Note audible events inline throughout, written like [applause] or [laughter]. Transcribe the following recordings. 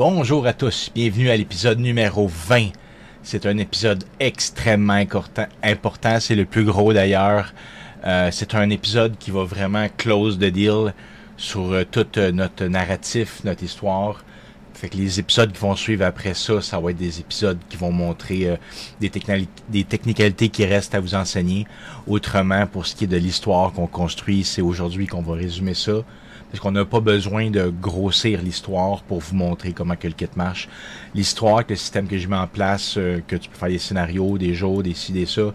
Bonjour à tous, bienvenue à l'épisode numéro 20. C'est un épisode extrêmement important, c'est le plus gros d'ailleurs. Euh, c'est un épisode qui va vraiment close the deal sur euh, tout notre narratif, notre histoire. Fait que les épisodes qui vont suivre après ça, ça va être des épisodes qui vont montrer euh, des, des technicalités qui restent à vous enseigner. Autrement, pour ce qui est de l'histoire qu'on construit, c'est aujourd'hui qu'on va résumer ça. Parce qu'on n'a pas besoin de grossir l'histoire pour vous montrer comment que le kit marche. L'histoire, le système que je mets en place, euh, que tu peux faire des scénarios, des jours, des ci, des ça,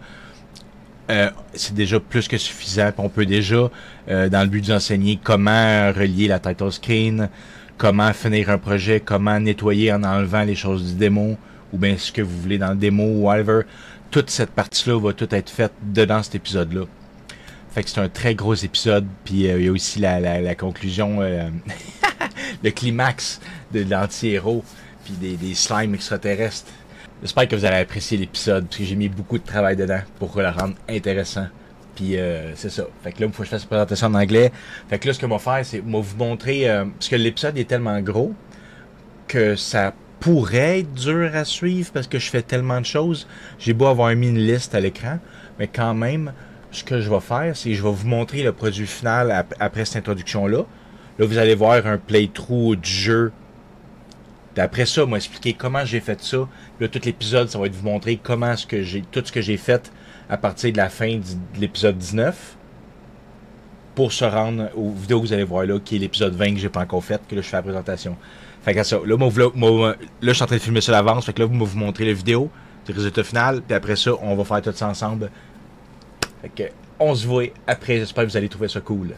euh, c'est déjà plus que suffisant. on peut déjà, euh, dans le but d'enseigner comment relier la title screen, comment finir un projet, comment nettoyer en enlevant les choses du démo, ou bien ce que vous voulez dans le démo, whatever. Toute cette partie-là va tout être faite dedans cet épisode-là. Fait que c'est un très gros épisode, puis euh, il y a aussi la, conclusion, euh, [laughs] le climax de l'anti-héros, puis des, slimes extraterrestres. J'espère que vous allez apprécier l'épisode, parce que j'ai mis beaucoup de travail dedans pour le rendre intéressant. Puis euh, c'est ça. Fait que là, il faut que je fasse une présentation en anglais. Fait que là, ce que je vais faire, c'est vous montrer... Euh, parce que l'épisode est tellement gros que ça pourrait être dur à suivre parce que je fais tellement de choses. J'ai beau avoir mis une liste à l'écran, mais quand même, ce que je vais faire, c'est je vais vous montrer le produit final après cette introduction-là. Là, vous allez voir un playthrough du jeu. D'après ça, moi expliquer comment j'ai fait ça. Là, tout l'épisode, ça va être vous montrer comment ce que j'ai, tout ce que j'ai fait à partir de la fin de l'épisode 19 pour se rendre aux vidéos que vous allez voir là, qui est l'épisode 20 que j'ai pas encore fait, que là je fais la présentation. Fait que ça, là, moi, là, je suis en train de filmer ça à l'avance, fait que là, vous vous montrer la vidéo, le résultat final, puis après ça, on va faire tout ça ensemble. Fait que, on se voit après, j'espère que vous allez trouver ça cool.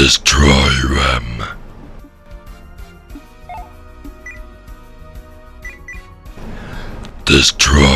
Destroy them. Destroy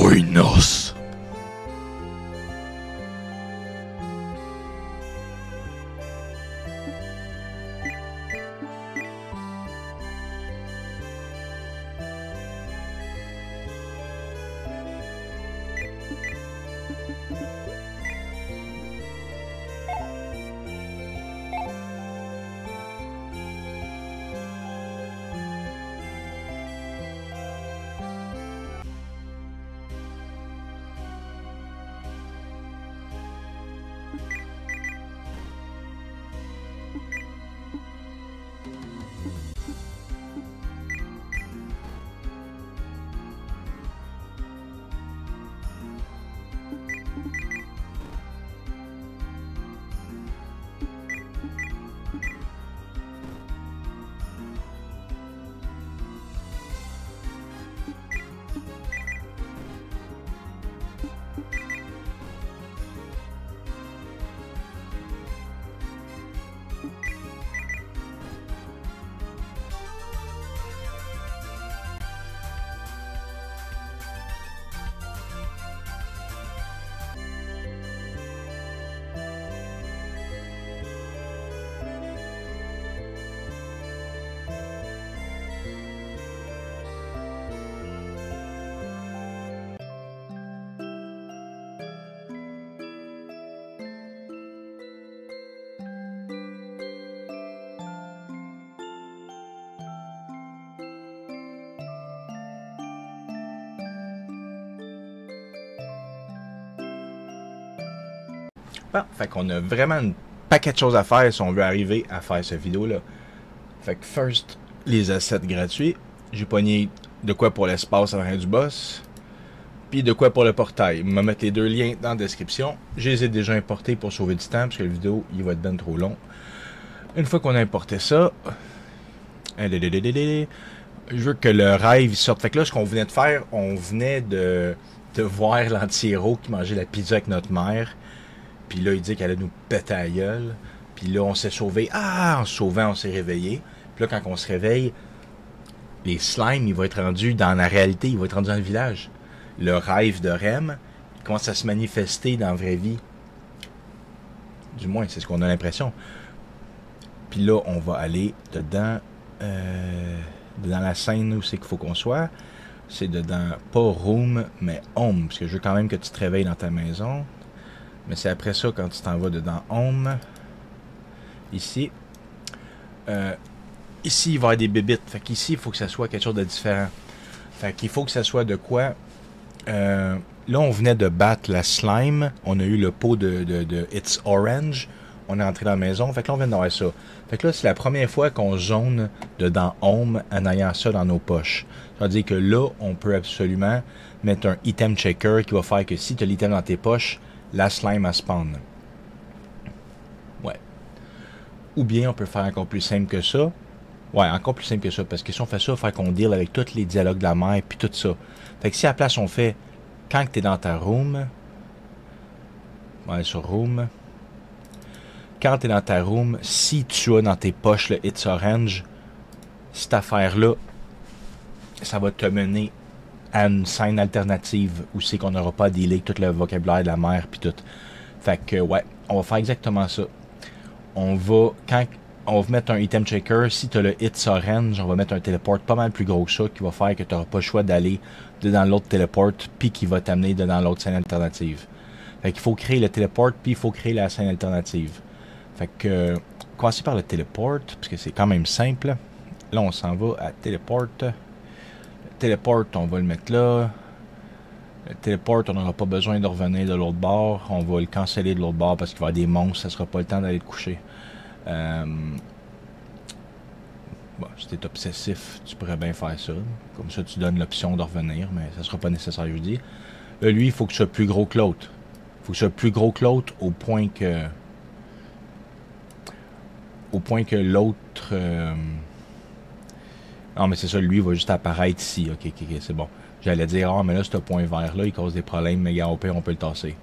Foi nós. Bon, fait qu'on a vraiment un paquet de choses à faire si on veut arriver à faire cette vidéo-là. Fait que first, les assets gratuits. J'ai pogné de quoi pour l'espace en rien du boss. Puis de quoi pour le portail. Je vais mettre les deux liens dans la description. Je les ai déjà importés pour sauver du temps parce que la vidéo il va être bien trop long. Une fois qu'on a importé ça, je veux que le rêve sorte. Fait que là, ce qu'on venait de faire, on venait de, de voir l'anti-héros qui mangeait la pizza avec notre mère. Puis là, il dit qu'elle allait nous péter à gueule. Puis là, on s'est sauvé. Ah, en sauvant, on s'est réveillé. Puis là, quand on se réveille, les slimes, il va être rendu dans la réalité, il va être rendu dans le village. Le rêve de Rem, commence à se manifester dans la vraie vie. Du moins, c'est ce qu'on a l'impression. Puis là, on va aller dedans, euh, dans la scène où c'est qu'il faut qu'on soit. C'est dedans, pas room, mais home. Parce que je veux quand même que tu te réveilles dans ta maison. Mais c'est après ça, quand tu t'en vas dedans home, ici, euh, ici, il va y avoir des bébites. Fait qu'ici, il faut que ça soit quelque chose de différent. Fait qu'il faut que ça soit de quoi. Euh, là, on venait de battre la slime. On a eu le pot de, de, It's Orange. On est entré dans la maison. Fait que là, on vient d'avoir ça. Fait que là, c'est la première fois qu'on zone dedans Home en ayant ça dans nos poches. Ça veut dire que là, on peut absolument mettre un item checker qui va faire que si tu as l'item dans tes poches, la slime à spawn. Ouais. Ou bien on peut faire encore plus simple que ça. Ouais, encore plus simple que ça. Parce que si on fait ça, faut qu'on deal avec tous les dialogues de la mer puis tout ça. Fait que si à la place on fait quand tu es dans ta room. Ouais, sur room. Quand tu es dans ta room, si tu as dans tes poches le It's Orange, cette affaire-là, ça va te mener une scène alternative où c'est qu'on n'aura pas à tout le vocabulaire de la mer puis tout. Fait que ouais, on va faire exactement ça. On va quand on va mettre un item checker. Si tu as le hit orange, on va mettre un téléport pas mal plus gros que ça qui va faire que tu n'auras pas le choix d'aller dans l'autre téléport puis qui va t'amener dans l'autre scène alternative. Fait qu'il faut créer le téléport puis il faut créer la scène alternative. Fait que commencer par le téléport parce que c'est quand même simple. Là, on s'en va à téléport. Téléport, on va le mettre là. Le on n'aura pas besoin de revenir de l'autre bord. On va le canceller de l'autre bord parce qu'il va y avoir des monstres. Ça sera pas le temps d'aller te coucher. Euh, bon, si t'es obsessif, tu pourrais bien faire ça. Comme ça, tu donnes l'option de revenir, mais ça sera pas nécessaire, je dis. Là, lui, il faut que ce soit plus gros que l'autre. Il faut que ce soit plus gros que l'autre au point que. Au point que l'autre. Euh, non, mais c'est ça, lui, il va juste apparaître ici. Ok, ok, ok, c'est bon. J'allais dire, ah, mais là, ce point vert-là, il cause des problèmes, mais au pire, on peut le tasser.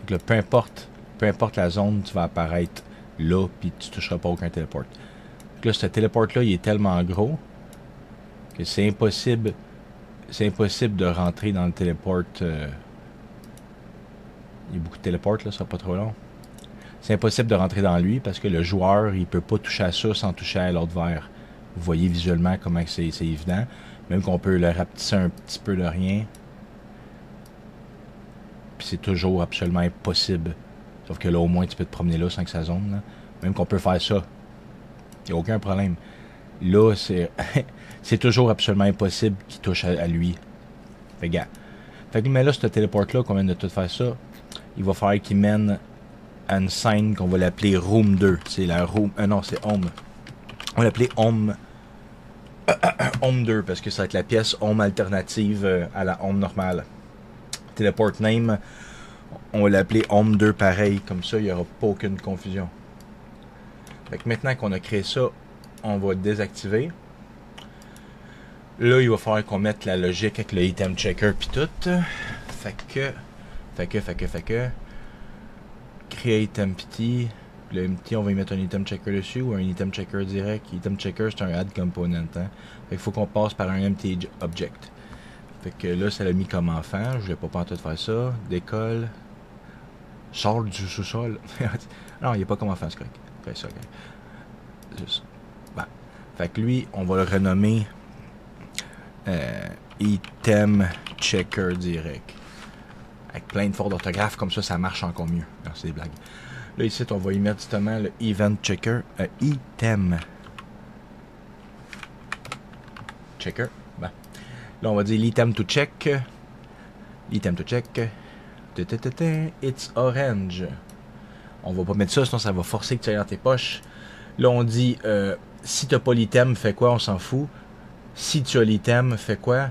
Donc là, peu importe, peu importe la zone, tu vas apparaître là, puis tu toucheras pas aucun téléport. Donc là, ce téléport-là, il est tellement gros que c'est impossible. C'est impossible de rentrer dans le téléport. Euh, il y a beaucoup de téléports, là, ça sera pas trop long. C'est impossible de rentrer dans lui parce que le joueur, il peut pas toucher à ça sans toucher à l'autre verre. Vous voyez visuellement comment c'est évident. Même qu'on peut le rapetisser un petit peu de rien. Puis c'est toujours absolument impossible. Sauf que là, au moins, tu peux te promener là sans que ça zone. Même qu'on peut faire ça. Il n'y a aucun problème. Là, c'est [laughs] c'est toujours absolument impossible qu'il touche à, lui. Fait gars. Fait que, mais là, ce téléport-là, qu'on vient de tout faire ça, il va falloir qu'il mène à une scène qu'on va l'appeler Room 2. C'est la Room... Euh, non, c'est Home. On va l'appeler Home... home 2, parce que ça va être la pièce Home alternative euh, à la Home normale. Teleport name, on va l'appeler Home 2 pareil, comme ça il n'y aura pas aucune confusion. Fait que maintenant qu'on a créé ça, on va désactiver. Là, il va falloir qu'on mette la logique avec le item checker puis tout. Fait que, fait que, fait que, fait que, create empty. Le empty, on va y mettre un item checker dessus ou un item checker direct. Item checker, c'est un add component. Hein? Qu'il faut qu'on passe par un empty object. Fait que là, ça l'a mis comme enfant. Je vais pas tout faire ça. Décolle, sort du sous-sol. [laughs] non, il n'est pas comme enfant, c'est correct. Fait ça, Juste. Ben. Fait que lui, on va le renommer euh, Item Checker Direct. Avec plein de fautes d'orthographe, comme ça, ça marche encore mieux. c'est des blagues. Là, ici, on va y mettre justement le Event Checker. Euh, item Checker. Ben. Là, on va dire l'item to check. L'item to check. It's orange. On va pas mettre ça, sinon ça va forcer que tu ailles dans tes poches. Là, on dit euh, si t'as pas l'item, fais quoi? On s'en fout. Si tu as l'item, fais quoi?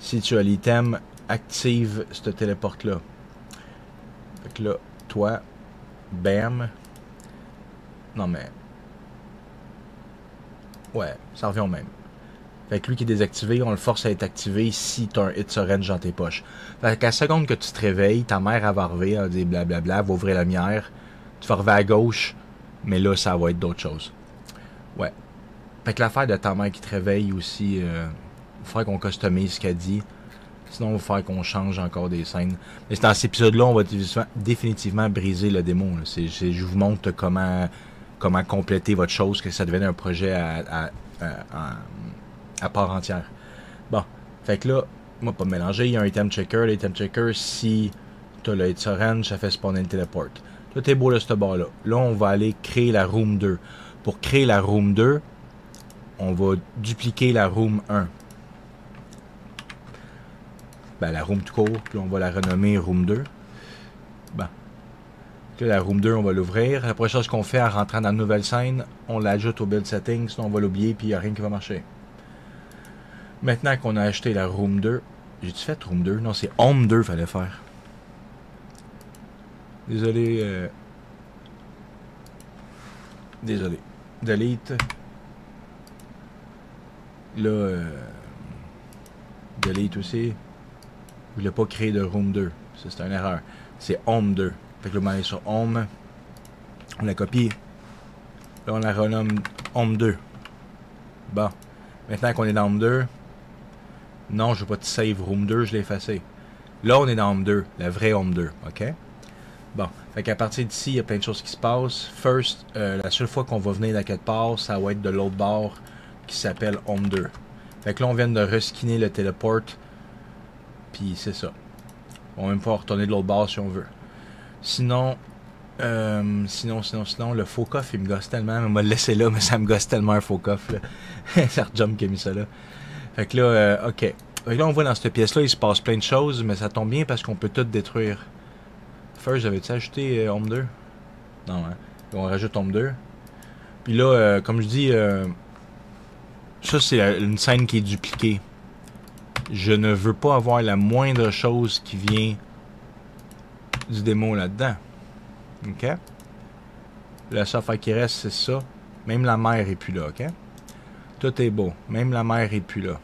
Si tu as l'item, active ce téléporte-là. Fait que là, toi, bam. Non mais. Ouais, ça revient au même. Fait que lui qui est désactivé, on le force à être activé si t'as un hit range dans tes poches. Fait qu'à la seconde que tu te réveilles, ta mère va arriver, elle va dire blablabla, va ouvrir la lumière, tu vas revenir à gauche, mais là ça va être d'autres choses. Ouais. Fait que l'affaire de ta mère qui te réveille aussi, euh, il qu'on customise ce qu'elle dit. Sinon, il va falloir qu'on change encore des scènes. Mais dans cet épisode-là, on va définitivement briser le démon. Là. C'est, c'est- je vous montre comment, comment compléter votre chose, que ça devienne un projet à, part entière. Bon, fait que là, moi, pas mélanger, il y a un item checker. L'item checker, si tu as le hit orange, ça fait spawner le teleport. Là, t'es beau de ce bord-là. Là, on va aller créer la room 2. Pour créer la room 2, on va dupliquer la room 1 ben, la room tout court, puis on va la renommer room 2. Bon. Là, la room 2, on va l'ouvrir. La première chose qu'on fait en rentrant dans la nouvelle scène, on l'ajoute au build settings, sinon on va l'oublier, puis il n'y a rien qui va marcher. Maintenant qu'on a acheté la room 2, j'ai-tu fait room 2 Non, c'est home 2 fallait faire. Désolé. euh, Désolé. Delete. Là, euh... delete aussi. Je voulais pas créer de Room 2. Ça, c'est une erreur. C'est Home 2. Fait que là, on va aller sur Home. On la copie. Là, on la renomme Home 2. Bon. Maintenant qu'on est dans Home 2. Non, je veux pas te save Room 2, je l'ai effacé. Là, on est dans Home 2. La vraie Home 2. OK? Bon. Fait qu'à partir d'ici, il y a plein de choses qui se passent. First, euh, la seule fois qu'on va venir de quelque part, ça va être de l'autre bord qui s'appelle Home 2. Fait que là, on vient de reskiner le téléport. Puis c'est ça. On va même pas retourner de l'autre bord si on veut. Sinon, euh, sinon, sinon, sinon, le faux coffre, il me gosse tellement. On m'a laissé là, mais ça me gosse tellement un faux coffre. là. Jump qui a mis ça là. Fait que là, euh, ok. Fait que là, on voit dans cette pièce-là, il se passe plein de choses, mais ça tombe bien parce qu'on peut tout détruire. First, j'avais-tu ajouté euh, Home 2 Non, hein. On rajoute Home 2. Puis là, euh, comme je dis, ça, c'est une scène qui est dupliquée. Je ne veux pas avoir la moindre chose qui vient du démon là-dedans. OK? La seule affaire qui reste, c'est ça. Même la mère est plus là, OK? Tout est beau. Même la mère est plus là.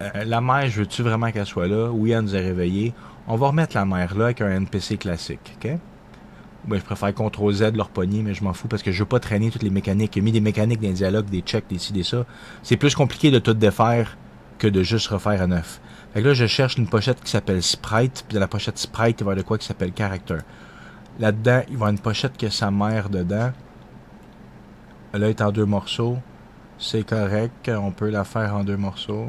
Euh, la mère, je veux-tu vraiment qu'elle soit là? Oui, elle nous a réveillés. On va remettre la mère là avec un NPC classique, OK? Je préfère CTRL Z leur pogner, mais je m'en fous parce que je veux pas traîner toutes les mécaniques. A mis des mécaniques les dialogues, des checks, des ci, des ça. C'est plus compliqué de tout défaire que de juste refaire à neuf. Fait que là, je cherche une pochette qui s'appelle Sprite, puis dans la pochette Sprite, il va y avoir de quoi qui s'appelle Character. Là-dedans, il va y avoir une pochette qui a sa mère dedans. Elle est en deux morceaux. C'est correct, on peut la faire en deux morceaux.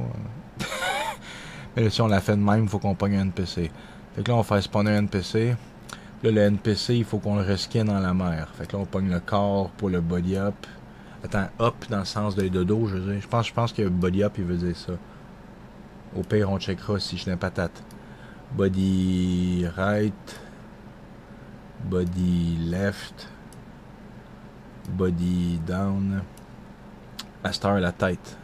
[laughs] Mais là, si on la fait de même, il faut qu'on pogne un NPC. Fait que là, on faire spawner un NPC. Là, le NPC, il faut qu'on le reskin dans la mer. Fait que là, on pogne le corps pour le body up. Attends, up dans le sens de dodo, je veux dire. Je pense, je pense que body up, il veut dire ça. Au pire, on checkera si je n'ai patate. Body right. Body left. Body down. À heure, la tête.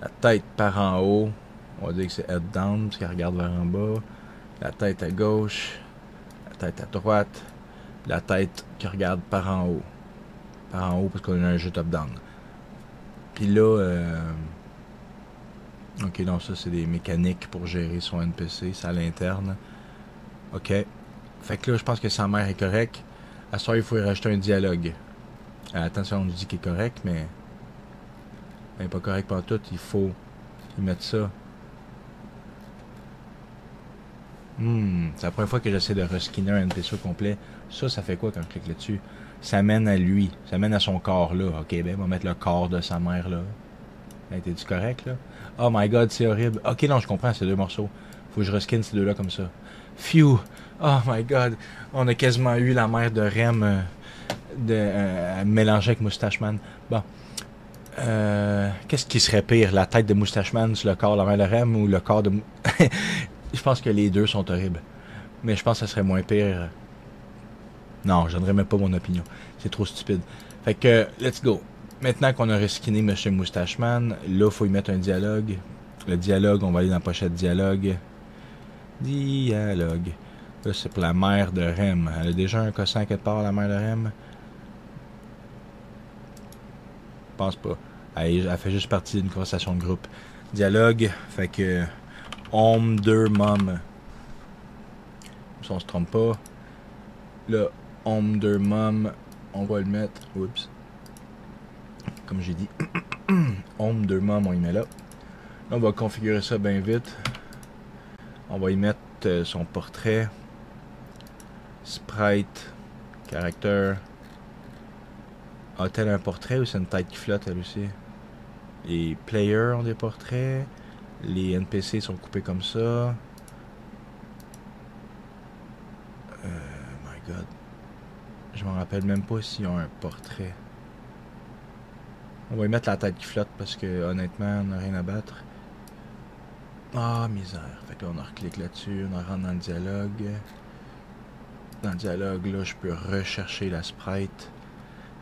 La tête par en haut. On va dire que c'est head down, parce qu'elle regarde vers en bas. La tête à gauche. La tête à droite. La tête qui regarde par en haut. Par en haut, parce qu'on a un jeu top-down. Puis là, euh... Ok, non, ça c'est des mécaniques pour gérer son NPC, c'est à l'interne. Ok. Fait que là, je pense que sa mère est correcte. À ce soir, il faut y rajouter un dialogue. Euh, attention, on nous dit qu'il est correct, mais. Il n'est pas correct par tout. Il faut y mettre ça. Hmm, c'est la première fois que j'essaie de reskinner un NPC complet. Ça, ça fait quoi quand je clique là-dessus? Ça mène à lui. Ça mène à son corps là. Ok, ben, on va mettre le corps de sa mère là. Hey, T'es-tu correct là? Oh my god, c'est horrible. Ok, non, je comprends, c'est deux morceaux. Faut que je reskin ces deux-là comme ça. Phew! Oh my god. On a quasiment eu la mère de Rem euh, de, euh, avec Moustache Man. Bon. Euh, Qu'est-ce qui serait pire? La tête de Moustache Man sur le corps de la mère de Rem ou le corps de... [laughs] Je pense que les deux sont horribles. Mais je pense que ça serait moins pire. Non, je donnerais même pas mon opinion. C'est trop stupide. Fait que, let's go. Maintenant qu'on a reskiné Monsieur Moustacheman, là, il faut y mettre un dialogue. Le dialogue, on va aller dans la pochette dialogue. Dialogue. Là, c'est pour la mère de Rem. Elle a déjà un cossin quelque part, la mère de Rem? Je pense pas. Elle, fait juste partie d'une conversation de groupe. Dialogue, fait que. Homme, deux, mom. Si on se trompe pas. Là, homme, deux, mom. On va le mettre. Oups. Comme j'ai dit. [clears throat] Home, deux mom, on y met là. Là, on va configurer ça bien vite. On va y mettre euh, son portrait. Sprite. Caractère. A-t-elle un portrait ou c'est une tête qui flotte elle aussi? Les players ont des portraits. Les NPC sont coupés comme ça. Euh, my god. Je me rappelle même pas s'ils ont un portrait. On va y mettre la tête qui flotte parce que honnêtement, on n'a rien à battre. Ah, misère. Fait que là, on reclique là-dessus, on rentre dans le dialogue. Dans le dialogue, là, je peux rechercher la sprite.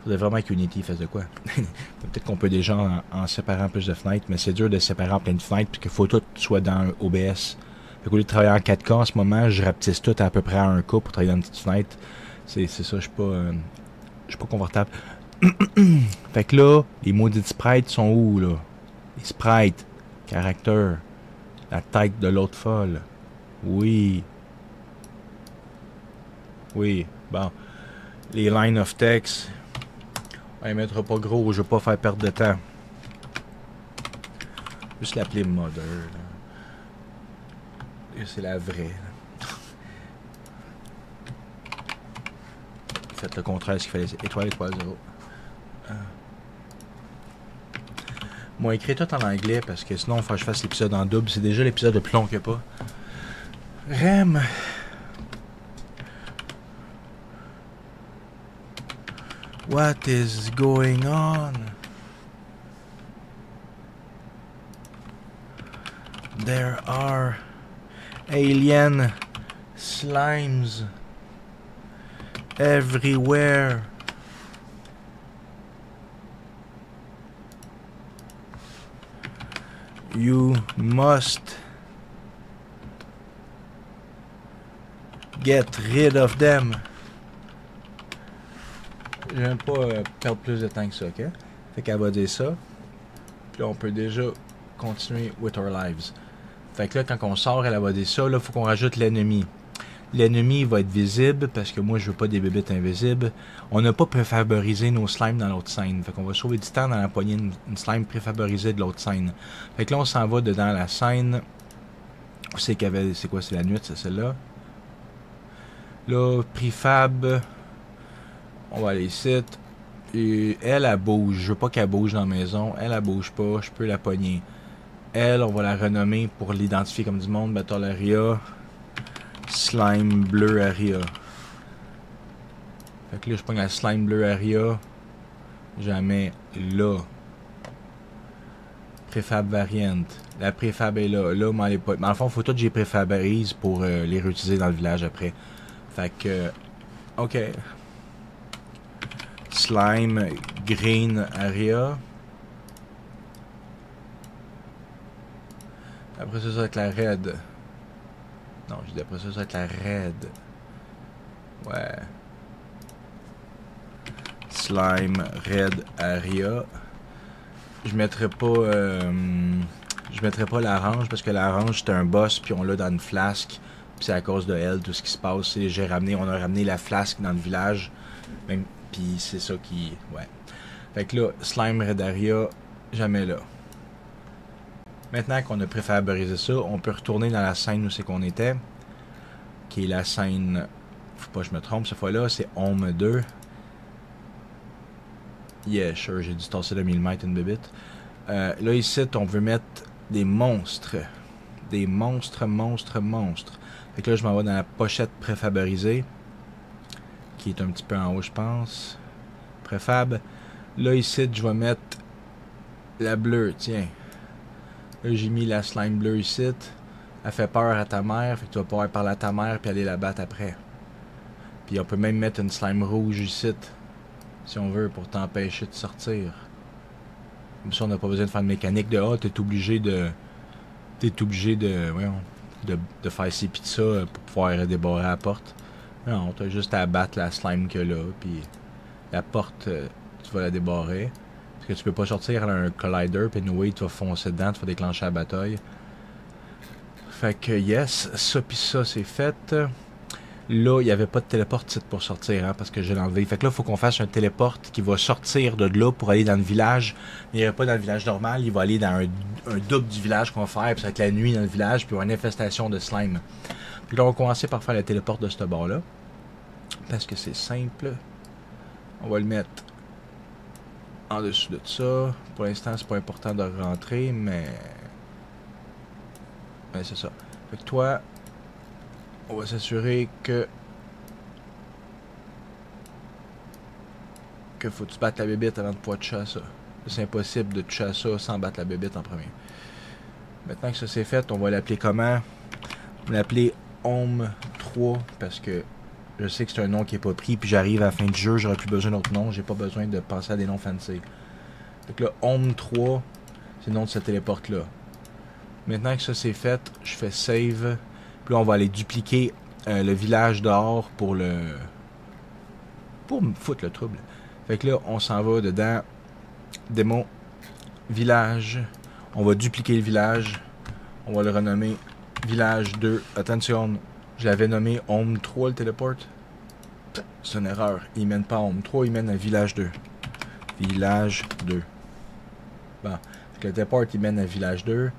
Faudrait vraiment qu'Unity fasse de quoi. [laughs] Peut-être qu'on peut déjà en, en, séparant plus de fenêtres, mais c'est dur de séparer en plein de fenêtres puisqu'il faut tout soit dans OBS. Fait qu'au lieu de travailler en 4K en ce moment, je rapetisse tout à peu près à 1K pour travailler dans une petite fenêtre. C'est ça, je suis pas. Euh, je suis pas confortable. [coughs] fait que là, les maudits sprites sont où là? Les sprites, caractère, la tête de l'autre folle. Oui. Oui, bon. Les lines of text, on les mettra pas gros, je veux pas faire perdre de temps. Juste l'appeler Mother. C'est la vraie. Faites le contraire ce qu'il fallait. Étoile, étoile, zéro. Moi, écrit tout en anglais parce que sinon, il faut que je fasse l'épisode en double. C'est déjà l'épisode le plus long que pas. Rem. What is going on? There are alien slimes everywhere. You must get rid of them. J'aime pas euh, perdre plus de temps que ça, ok? Fait qu'elle va dire ça. Puis là, on peut déjà continuer with our lives. Fait que là, quand on sort, elle va dire ça. Là, faut qu'on rajoute l'ennemi. L'ennemi va être visible parce que moi, je veux pas des bébites invisibles. On n'a pas préfabriqué nos slimes dans l'autre scène. Fait qu'on va sauver du temps dans la poignée une, slime préfabriquée de l'autre scène. Fait que là, on s'en va dedans la scène. C'est qu'il y. C'est quoi C'est la nuit, c'est celle-là? Là, prefab. On va aller ici. Elle, elle bouge. Je veux pas qu'elle bouge dans la maison. Elle, elle bouge pas. Je peux la pogner. Elle, on va la renommer pour l'identifier comme du monde. Battle Area. Slime bleu Area. Fait que là, je prends la slime bleu Area. Jamais là. Préfab variant. La préfab est là. Là, mais en fond, faut tout que j'ai préfabrise pour euh, les réutiliser dans le village après. Fait que. Euh, ok. Slime green area. Après ça, ça va être la red. Non, je dis après ça, ça va être la red. Ouais. Slime red area. Je mettrai pas. Euh, je mettrai pas l'orange parce que l'orange c'est un boss puis on l'a dans une flasque. Puis c'est à cause de elle tout ce qui se passe. J'ai ramené, on a ramené la flasque dans le village. Même puis c'est ça qui. Ouais. Fait que là, Slime Red Area, jamais là. Maintenant qu'on a préfabriqué ça, on peut retourner dans la scène où c'est qu'on était. Qui est la scène. Faut pas que je me trompe cette fois-là, c'est Home 2. Yeah, sure, j'ai dû tasser de 1000 mètres une bébite. Euh, là, ici, on veut mettre des monstres. Des monstres, monstres, monstres. Fait que là, je m'en vais dans la pochette préfabriquée qui est un petit peu en haut, je pense. Préfab. Là, ici, je vais mettre la bleue, tiens. Là, j'ai mis la slime bleue ici. Elle fait peur à ta mère, fait tu vas pouvoir parler à ta mère puis aller la battre après. Puis on peut même mettre une slime rouge ici, si on veut, pour t'empêcher de sortir. Comme ça, on n'a pas besoin de faire de mécanique de Ah, t'es obligé de. T'es obligé de. de, faire ci pis ça euh, pour pouvoir débarrer la porte. Non, t'as juste à abattre la slime que là, puis la porte, euh, tu vas la débarrer. Que tu peux pas sortir un collider, puis anyway, tu vas foncer dedans, tu vas déclencher la bataille. Fait que yes, ça pis ça c'est fait. Là, il n'y avait pas de téléporte titre pour sortir, hein, parce que je l'ai enlevé. Fait que là, il faut qu'on fasse un téléporte qui va sortir de là pour aller dans le village. Mais il n'y pas dans le village normal, il va aller dans un, double du village qu'on va faire, puis ça va être la nuit dans le village, puis il y aura une infestation de slime. Puis là, on va commencer par faire le téléporte de ce bord-là. Parce que c'est simple. On va le mettre en dessous de ça. Pour l'instant, c'est pas important de rentrer, mais... Mais c'est ça. Fait que toi, on va s'assurer que... Que faut que tu battes la bébite avant de pouvoir toucher ça. C'est impossible de toucher ça sans battre la bébite en premier. Maintenant que ça c'est fait, on va l'appeler comment? On va l'appeler Home 3 parce que je sais que c'est un nom qui est pas pris, puis j'arrive à la fin du jeu, j'aurai plus besoin d'autres noms, j'ai pas besoin de penser à des noms fancy. Donc là, Home 3, c'est le nom de ce téléporte-là. Maintenant que ça c'est fait, je fais save. Puis là, on va aller dupliquer euh, le village dehors pour le. pour me foutre le trouble. Fait que là, on s'en va dedans. Démon, village. On va dupliquer le village. On va le renommer village 2. Attention, je l'avais nommé Home 3 le téléport. C'est une erreur. Il mène pas à Home 3, il mène à village 2. Village 2. Bon. Le téléport, il mène à village 2.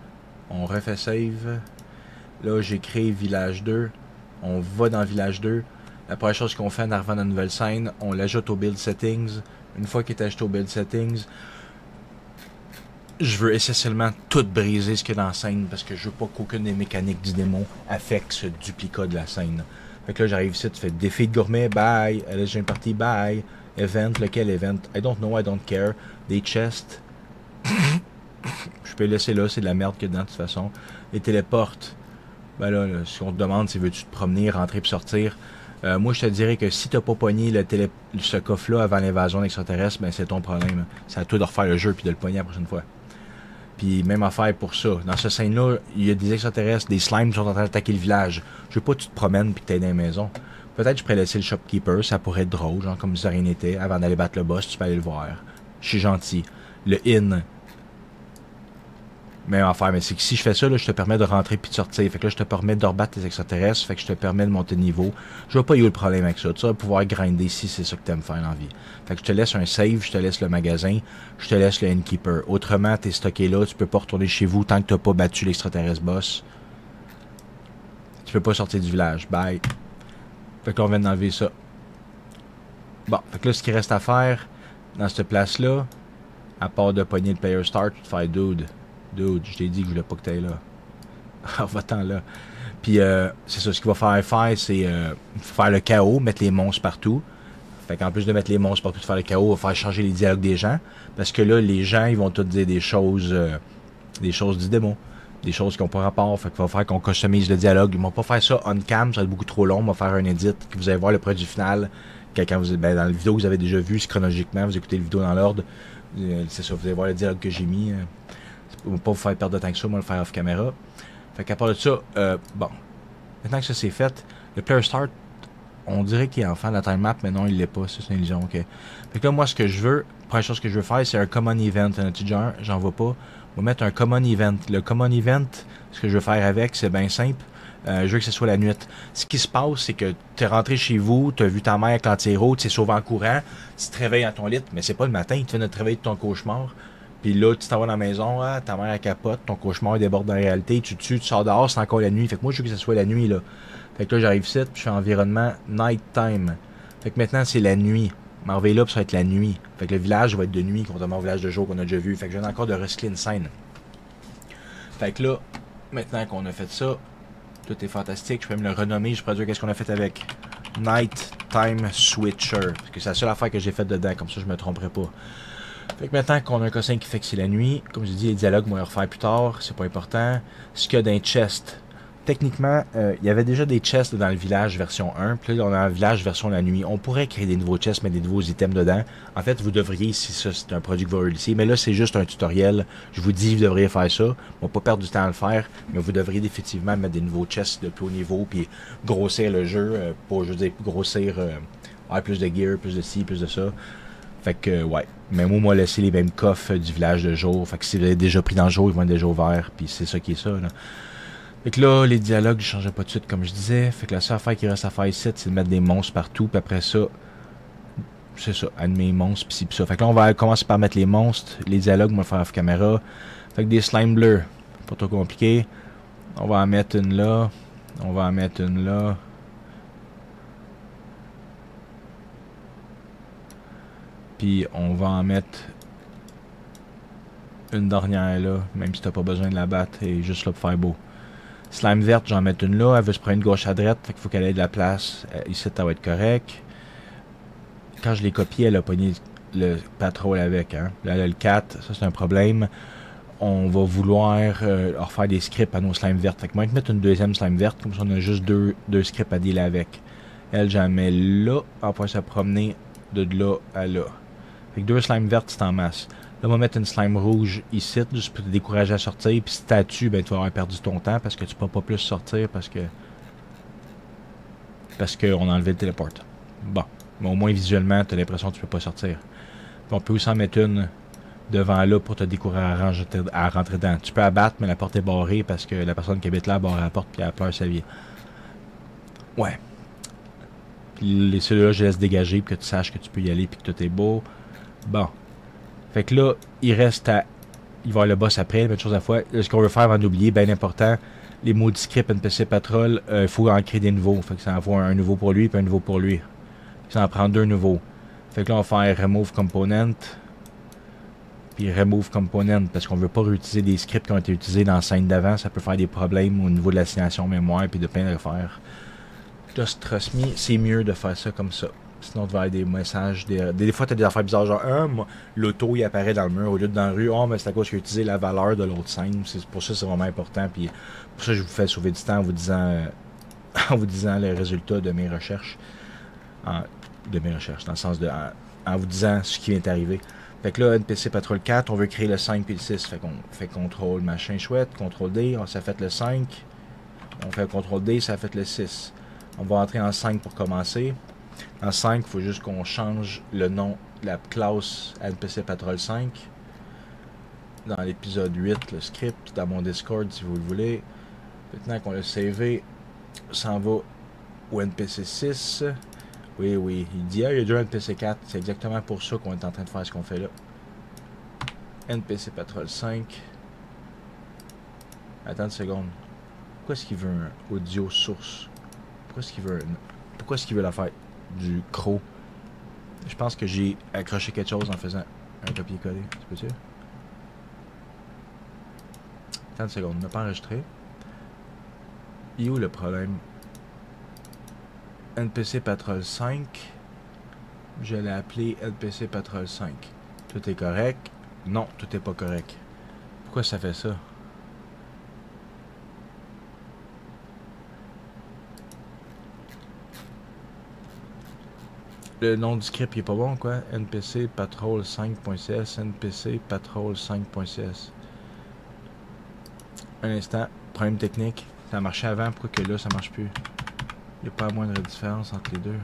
On refait save. Là, j'ai créé village 2. On va dans village 2. La première chose qu'on fait en arrivant dans la nouvelle scène, on l'ajoute au build settings. Une fois qu'il est ajouté au build settings, je veux essentiellement tout briser ce qu'il y a dans la scène parce que je veux pas qu'aucune des mécaniques du démon affecte ce duplicat de la scène. Fait que là, j'arrive ici, tu fais défi de gourmet, bye. J'ai une partie, bye. Event, lequel event? I don't know, I don't care. Des chests. [coughs] je peux laisser là, c'est de la merde qu'il y a dedans de toute façon. Les téléportes. Ben là, ce qu'on te demande, c'est veux-tu te promener, rentrer puis sortir? Euh, moi, je te dirais que si t'as pas pogné le télé ce coffre-là avant l'invasion extraterrestre, ben c'est ton problème. C'est à toi de refaire le jeu puis de le pogner la prochaine fois. Puis même affaire pour ça. Dans ce scène-là, il y a des extraterrestres, des slimes qui sont en train d'attaquer le village. Je veux pas que tu te promènes puis que t'ailles dans la maison. Peut-être que je pourrais laisser le shopkeeper, ça pourrait être drôle, genre comme si rien n'était. Avant d'aller battre le boss, tu peux aller le voir. Je suis gentil. Le in, même affaire, mais c'est que si je fais ça, là, je te permets de rentrer puis de sortir. Fait que là, je te permets de rebattre les extraterrestres. Fait que je te permets de monter de niveau. Je vois pas où le problème avec ça. Tu vas pouvoir grinder si c'est ça que t'aimes faire dans la vie. Fait que je te laisse un save, je te laisse le magasin, je te laisse le innkeeper. Autrement, t'es stocké là, tu peux pas retourner chez vous tant que t'as pas battu l'extraterrestre boss. Tu peux pas sortir du village. Bye. Fait qu'on vient d'enlever ça. Bon, fait que là, ce qui reste à faire dans cette place-là, à part de pogner le player start, tu te faire dude. Dude, je t'ai dit que je voulais pas que t'ailles là. [laughs] Ah, va-t'en là. Puis, euh, c'est ça, ce qu'il va faire faire, c'est euh, faire le chaos, mettre les monstres partout. Fait qu'en plus de mettre les monstres partout, de faire le chaos, il va faire changer les dialogues des gens. Parce que là, les gens, ils vont tous dire des choses, euh, des choses du démon. Des choses qui n'ont pas rapport. Fait qu'il va faire qu'on customise le dialogue. Ils vont pas faire ça on cam, ça va être beaucoup trop long. On va faire un edit, que vous allez voir le produit final. Quand vous, ben, dans la vidéo vous avez déjà vu, chronologiquement, vous écoutez la vidéo dans l'ordre. Euh, c'est ça, vous allez voir le dialogue que j'ai mis. Euh, pour pas vous faire perdre de temps que ça, moi le faire off caméra. Fait qu'à part de ça, euh, bon. Maintenant que ça c'est fait, le player start, on dirait qu'il est en fin de la time map, mais non, il l'est pas, c'est une illusion, ok. Fait que là, moi, ce que je veux, première chose que je veux faire, c'est un common event. Un petit genre, j'en vois pas. On va mettre un common event. Le common event, ce que je veux faire avec, c'est bien simple. Euh, je veux que ce soit la nuit. Ce qui se passe, c'est que tu es rentré chez vous, tu as vu ta mère avec l'anti-héros, tu es sauvé en courant, tu te réveilles à ton lit, mais c'est pas le matin, tu viens de te réveiller de ton cauchemar. Puis là, tu t'en vas dans la maison, ah, ta mère elle capote, ton cauchemar déborde dans la réalité, tu te tues, tu sors dehors, c'est encore la nuit. Fait que moi, je veux que ce soit la nuit, là. Fait que là, j'arrive ici, puis je fais environnement night time. Fait que maintenant, c'est la nuit. M'enlever là, puis ça va être la nuit. Fait que le village va être de nuit, contrairement au village de jour qu'on a déjà vu. Fait que viens encore de recycler une scène. Fait que là, maintenant qu'on a fait ça, tout est fantastique. Je peux même le renommer, je pourrais dire qu'est-ce qu'on a fait avec Night Time Switcher. Parce que c'est la seule affaire que j'ai faite dedans, comme ça je me tromperai pas. Fait que maintenant qu'on a un cossin qui fait que c'est la nuit, comme je dis, les dialogues, on va refaire plus tard, c'est pas important. Ce qu'il y a dans les chests, techniquement, euh, il y avait déjà des chests dans le village version 1, puis là, on a un village version la nuit. On pourrait créer des nouveaux chests, mettre des nouveaux items dedans. En fait, vous devriez, si ça c'est un produit que vous ici, mais là, c'est juste un tutoriel. Je vous dis, vous devriez faire ça. On va pas perdre du temps à le faire, mais vous devriez effectivement mettre des nouveaux chests de plus haut niveau, puis grossir le jeu, euh, pour, je veux dire, grossir, euh, avoir plus de gear, plus de ci, plus de ça. Fait que, ouais. Mais moi, moi, laisser les mêmes coffres du village de jour. Fait que si vous déjà pris dans le jour, ils vont être déjà ouverts, puis c'est ça qui est ça, là. Fait que là, les dialogues, je changeais pas de suite, comme je disais. Fait que la seule affaire qui reste à faire ici, c'est de mettre des monstres partout. Puis après ça, c'est ça, animer monstres, pis ci, pis ça. Fait que là, on va commencer par mettre les monstres. Les dialogues, on va le faire off caméra. Fait que des slimes bleus, pas trop compliqué. On va en mettre une là. On va en mettre une là. Puis on va en mettre une dernière là, même si t'as pas besoin de la battre, et juste là pour faire beau. Slime verte, j'en mets une là. Elle veut se prendre une gauche à droite, fait qu'il faut qu'elle ait de la place. Euh, ici, ça va être correct. Quand je l'ai copié, elle a pogné le patrol avec. Hein. Là, elle a le 4, ça c'est un problème. On va vouloir euh, refaire des scripts à nos slime vertes. Fait que moi, je vais mettre une deuxième slime verte, comme ça on a juste deux, deux scripts à dealer avec. Elle, j'en mets là, on va se promener de là à là. Deux slime vertes, c'est en masse. Là, on va mettre une slime rouge ici, juste pour te décourager à sortir. Puis si t'as-tu, ben tu vas avoir perdu ton temps parce que tu peux pas plus sortir parce que. Parce qu'on a enlevé le téléport. Bon. Mais au moins visuellement, tu as l'impression que tu peux pas sortir. Puis on peut aussi en mettre une devant là pour te décourager à, rentrer dedans. Tu peux abattre, mais la porte est barrée parce que la personne qui habite là a barré la porte puis elle pleure sa vie. Ouais. Puis les ceux-là, je laisse dégager pour que tu saches que tu peux y aller puis que tout est beau. Bon. Fait que là, il reste à. Il va le boss après, mettre chose à la fois. Ce qu'on veut faire avant d'oublier, bien important, les maudits scripts NPC Patrol, euh, il faut en créer des nouveaux. Fait que ça en faut un nouveau pour lui puis un nouveau pour lui. Ça en prend deux nouveaux. Fait que là, on va faire Remove Component. Puis Remove Component, parce qu'on veut pas réutiliser des scripts qui ont été utilisés dans la scène d'avant. Ça peut faire des problèmes au niveau de l'assignation mémoire puis de plein d'affaires. Just trust me, c'est mieux de faire ça comme ça. Sinon, tu vas avoir des messages. Des, des fois, tu as des affaires bizarres, genre, ah, l'auto, il apparaît dans le mur au lieu de dans la rue. Oh, mais c'est à cause qu'il a utilisé la valeur de l'autre scène. C'est pour ça, c'est vraiment important. Puis pour ça, je vous fais sauver du temps en vous disant, euh, [laughs] en vous disant les résultats de mes recherches. En- de mes recherches, dans le sens de. En, vous disant ce qui vient d'arriver. Fait que là, NPC Patrol 4, on veut créer le 5 puis le 6. Fait qu'on fait contrôle machin chouette, contrôle D, ça fait le 5. On fait contrôle D, ça fait le 6. On va entrer en 5 pour commencer. En 5, il faut juste qu'on change le nom de la classe NPC Patrol 5. Dans l'épisode 8, le script, dans mon Discord si vous le voulez. Maintenant qu'on l'a savé, s'en va au NPC 6. Oui, oui. Il dit, ah, il y a deux NPC 4. C'est exactement pour ça qu'on est en train de faire ce qu'on fait là. NPC Patrol 5. Attends une seconde. Pourquoi est-ce qu'il veut un audio source? Pourquoi est-ce qu'il veut un... Pourquoi est-ce qu'il veut la faire du croc Je pense que j'ai accroché quelque chose en faisant un copier-coller. Tu peux sûr Attends une seconde. Ne pas enregistrer. Il est où le problème? NPC Patrol 5. Je l'ai appelé NPC Patrol 5. Tout est correct? Non, tout est pas correct. Pourquoi ça fait ça? Le nom du script il est pas bon quoi? NPC Patrol 5.cs NPC Patrol 5.cs Un instant, problème technique. Ça marchait avant, pourquoi que là ça marche plus? Il n'y a pas la moindre différence entre les deux.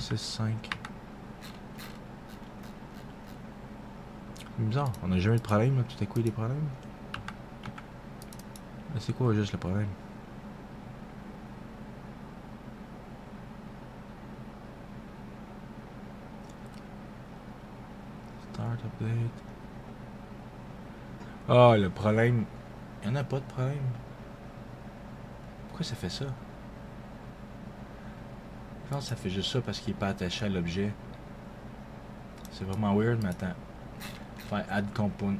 6, 5. C'est bizarre, on n'a jamais eu de problème, là. tout à coup il y a des problèmes. C'est quoi juste le problème? Start update. Ah, le problème. Il n'y en a pas de problème. Pourquoi ça fait ça? Je pense que ça fait juste ça parce qu'il n'est pas attaché à l'objet. C'est vraiment weird, mais attends. Faire add, compon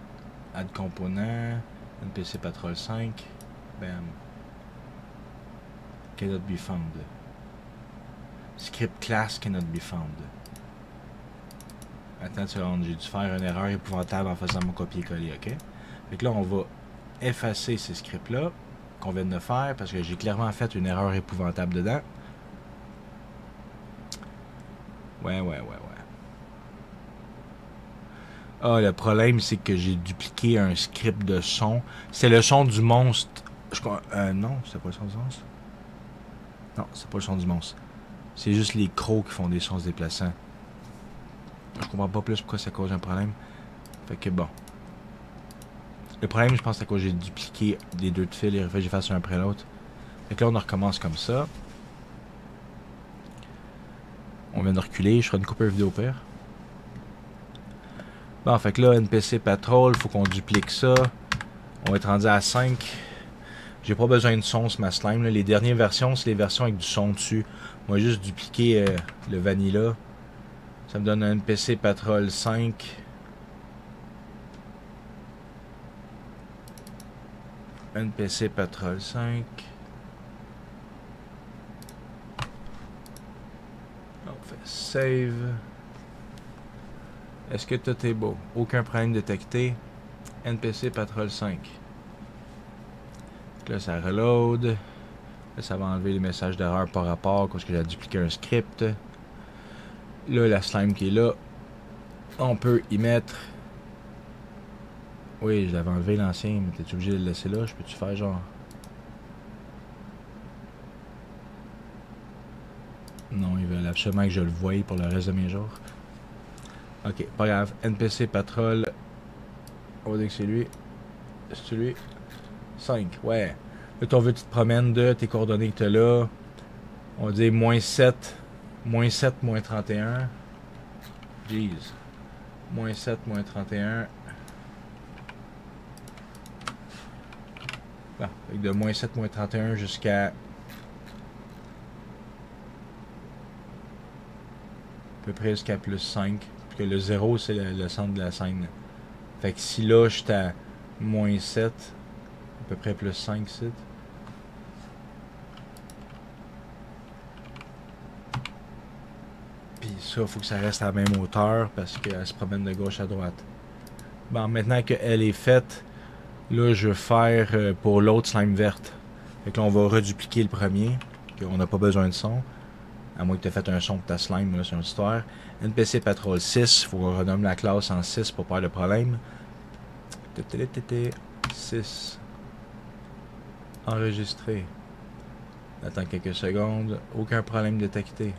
add component, NPC Patrol 5, bam. Cannot be found. Script class cannot be found. Attends seconde, j'ai dû faire une erreur épouvantable en faisant mon copier-coller, ok? Fait que là, on va effacer ces scripts-là. qu'on vient de faire parce que j'ai clairement fait une erreur épouvantable dedans. Ouais, ouais, ouais, ouais. Ah, le problème, c'est que j'ai dupliqué un script de son. C'est le son du monstre. Je. Euh, non, c'est pas le son du monstre. Non, c'est pas le son du monstre. C'est juste les crocs qui font des sons se déplaçant. Je comprends pas plus pourquoi ça cause un problème. Fait que bon. Le problème, je pense, c'est que j'ai dupliqué les deux de fil et j'ai fait un après l'autre. Fait que là, on recommence comme ça. On vient de reculer. Je ferai une coupe vidéo pire. Bon, fait que là, NPC Patrol, faut qu'on duplique ça. On va être rendu à 5. J'ai pas besoin de son sur ma slime. Les dernières versions, c'est les versions avec du son dessus. On va juste dupliquer euh, le vanilla. Ça me donne un NPC Patrol 5. NPC Patrol 5. On fait save. Est-ce que tout est beau? Aucun problème détecté. NPC Patrol 5. Là, ça reload. Là, ça va enlever les messages d'erreur par rapport parce que j'ai dupliqué un script. Là, la slime qui est là. On peut y mettre. Oui, je l'avais enlevé l'ancien, mais t'es obligé de le laisser là? Je peux-tu faire genre? Non, ils veulent absolument que je le voie pour le reste de mes jours. Ok, pas grave. NPC Patrol. On va dire que c'est lui. C'est lui? 5, ouais. Là, ton veut tu te promènes de tes coordonnées que tu as là? On va dire moins 7. Moins 7, moins 31. Jeez. Moins 7, moins 31. Bon, avec de moins 7, moins 31 jusqu'à... à peu près jusqu'à plus 5. Puis que le 0, c'est le, le centre de la scène. Fait que si là, j'étais à moins 7, à peu près plus 5 sites. Puis ça, faut que ça reste à la même hauteur parce qu'elle se promène de gauche à droite. Bon, maintenant qu'elle est faite, là, je vais faire euh, pour l'autre slime verte. Fait que là, on va redupliquer le premier. On n'a pas besoin de son. À moins que tu aies fait un son pour ta slime, là, c'est une histoire. NPC Patrol 6, faut qu'on renomme la classe en 6 pour pas le problème. 6. Enregistré. Attends quelques secondes. Aucun problème détecté.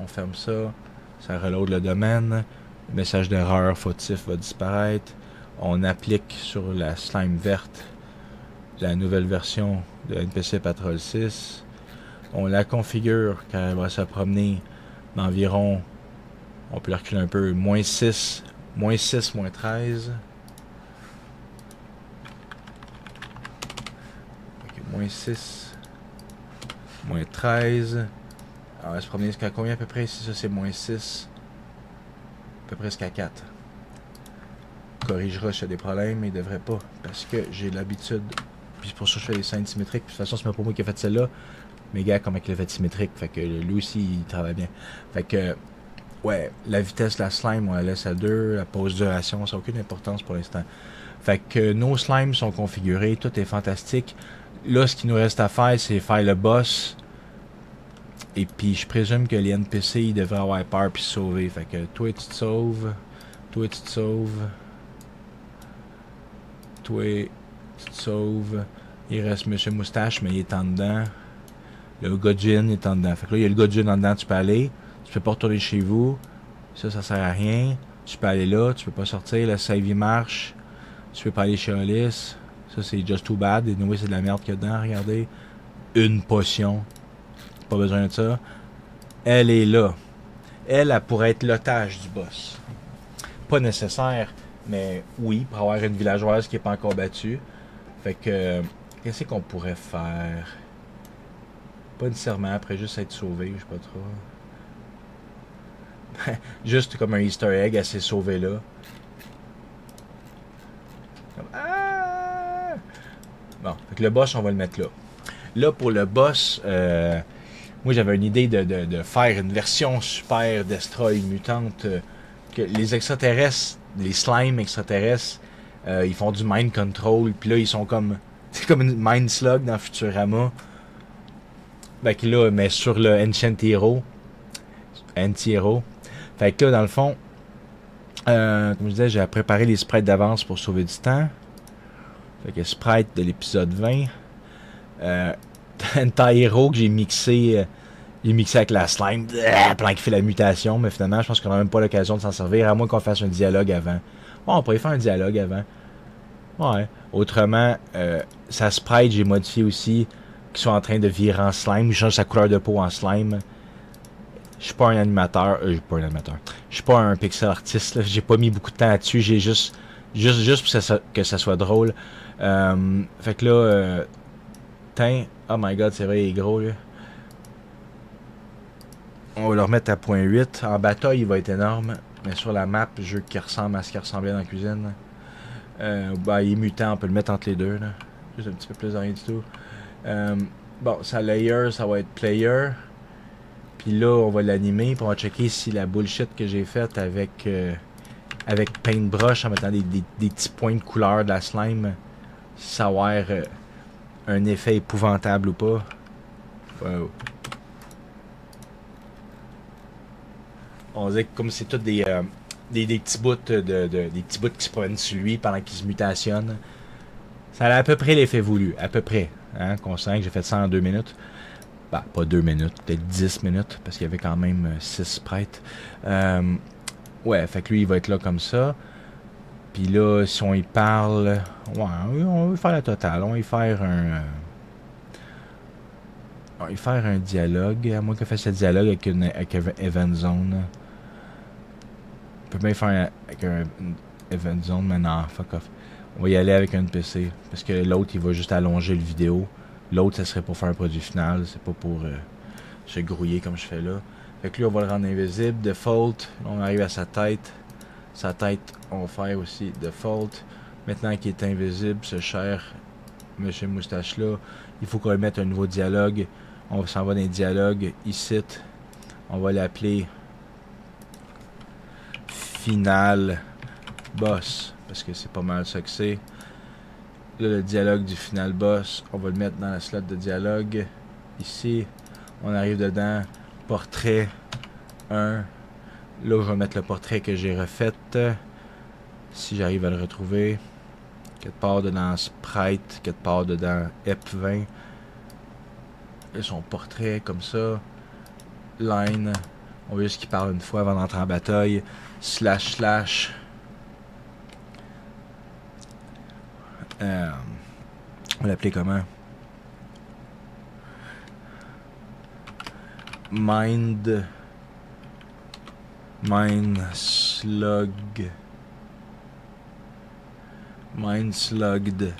On ferme ça. Ça reload le domaine. Le message d'erreur fautif va disparaître. On applique sur la slime verte la nouvelle version de NPC Patrol 6. On la configure car elle va se promener d'environ, on peut la reculer un peu, moins 6, moins 6, moins 13. moins 6, moins 13. Alors, elle va se promener jusqu'à combien à peu près? Ici? Ça, c'est moins 6. À peu près jusqu'à 4. Corrigera si y a des problèmes, mais il devrait pas. Parce que j'ai l'habitude. Puis pour ça je fais les scènes symétriques. De toute façon, c'est même pas moi qui ai fait celle-là. Mais gars, comment il a fait symétrique? Fait que lui aussi, il travaille bien. Fait que, ouais, la vitesse de la slime, on la laisse à 2. La pause duration, ça n'a aucune importance pour l'instant. Fait que nos slimes sont configurés. Tout est fantastique. Là, ce qu'il nous reste à faire, c'est faire le boss. Et puis, je présume que les NPC, ils devraient avoir peur puis se sauver. Fait que toi, tu te sauves. Toi, tu te sauves. Toi, tu te sauves. Il reste Monsieur Moustache, mais il est en dedans. Le Godjin est en dedans. Fait que là, il y a le Godjin en dedans, tu peux aller. Tu peux pas retourner chez vous. Ça, ça sert à rien. Tu peux aller là, tu peux pas sortir. Le save, marche. Tu peux pas aller chez Alice. Ça, c'est just too bad. Et nous, c'est de la merde qu'il y a dedans. Regardez. Une potion. Pas besoin de ça. Elle est là. Elle, elle pourrait être l'otage du boss. Pas nécessaire, mais oui, pour avoir une villageoise qui n'est pas encore battue. Fait que, qu'est-ce qu'on pourrait faire? Pas nécessairement, après juste être sauvé, je sais pas trop. [laughs] juste comme un easter egg, elle s'est sauvée là. Ah! Bon, fait que le boss, on va le mettre là. Là, pour le boss, euh, moi j'avais une idée de, de, de, faire une version super destroy mutante. Euh, que les extraterrestres, les slimes extraterrestres, euh, ils font du mind control, puis là ils sont comme [laughs] C'est comme une Mind Slug dans Futurama. Fait que là, mais sur le Ancient Hero. Anti-Hero. Fait que là, dans le fond, euh, comme je disais, j'ai préparé les sprites d'avance pour sauver du temps. Fait que sprite de l'épisode 20. Euh, Anti-Hero que j'ai mixé. euh, j'ai mixé avec la slime. Pendant qu'il fait la mutation. Mais finalement, je pense qu'on n'a même pas l'occasion de s'en servir. À moins qu'on fasse un dialogue avant. Bon, on pourrait faire un dialogue avant. Ouais. Autrement, euh, sa sprite, j'ai modifié aussi. Qui sont en train de virer en slime. Je change sa couleur de peau en slime. Je suis pas un animateur. Euh, je suis pas un animateur. Je suis pas un pixel artiste. J'ai pas mis beaucoup de temps là-dessus. J'ai juste. Juste, juste pour que ça, que ça soit drôle. Euh, fait que là. Euh. Oh my god, c'est vrai, il est gros là. On va le remettre à point 8. En bataille, il va être énorme. Mais sur la map, je veux qu'il ressemble à ce qu'il ressemblait dans la cuisine. Euh, bah, il est mutant, on peut le mettre entre les deux. Juste un petit peu plus de rien du tout. Euh, bon, sa layer, ça va être player. Puis là, on va l'animer. Puis on va checker si la bullshit que j'ai faite avec, euh, avec Paintbrush en mettant des, des- petits points de couleur de la slime, si ça va avoir euh, un effet épouvantable ou pas? On dirait que comme c'est tout des, euh, des, des petits bouts de, de- des petits bouts qui se prennent sur lui pendant qu'il se mutationne. Ça a à peu près l'effet voulu, à peu près. Hein, que j'ai fait ça en deux minutes. Bah, pas deux minutes, peut-être 10 minutes, parce qu'il y avait quand même 6 sprites. Euh, ouais, fait que lui, il va être là comme ça. Puis là, si on y parle, ouais, on va faire la totale. On va y faire un. on va y faire un dialogue, à moins qu'il fasse le dialogue avec une avec event zone. On peut bien faire un- avec un event zone, mais non, fuck off. On va y aller avec un PC. Parce que l'autre, il va juste allonger le vidéo. L'autre, ça serait pour faire un produit final. C'est pas pour euh, se grouiller comme je fais là. Fait que lui, on va le rendre invisible. Default. On arrive à sa tête. Sa tête, on va faire aussi default. Maintenant qu'il est invisible, ce cher monsieur moustache là, il faut qu'on mette un nouveau dialogue. On s'en va dans les dialogues. Ici, on va l'appeler final boss. Parce que c'est pas mal ça que c'est. Là, le dialogue du final boss, on va le mettre dans la slot de dialogue. Ici, on arrive dedans. Portrait 1. Là, je vais mettre le portrait que j'ai refait. Si j'arrive à le retrouver. Quelque part dedans Sprite, quelque part dedans EP20. Là, son portrait comme ça. Line. On veut juste qu'il parle une fois avant d'entrer en bataille. Slash slash. Euh, on va l'appeler comment? Mind. Mind Slug. Mind Slugged.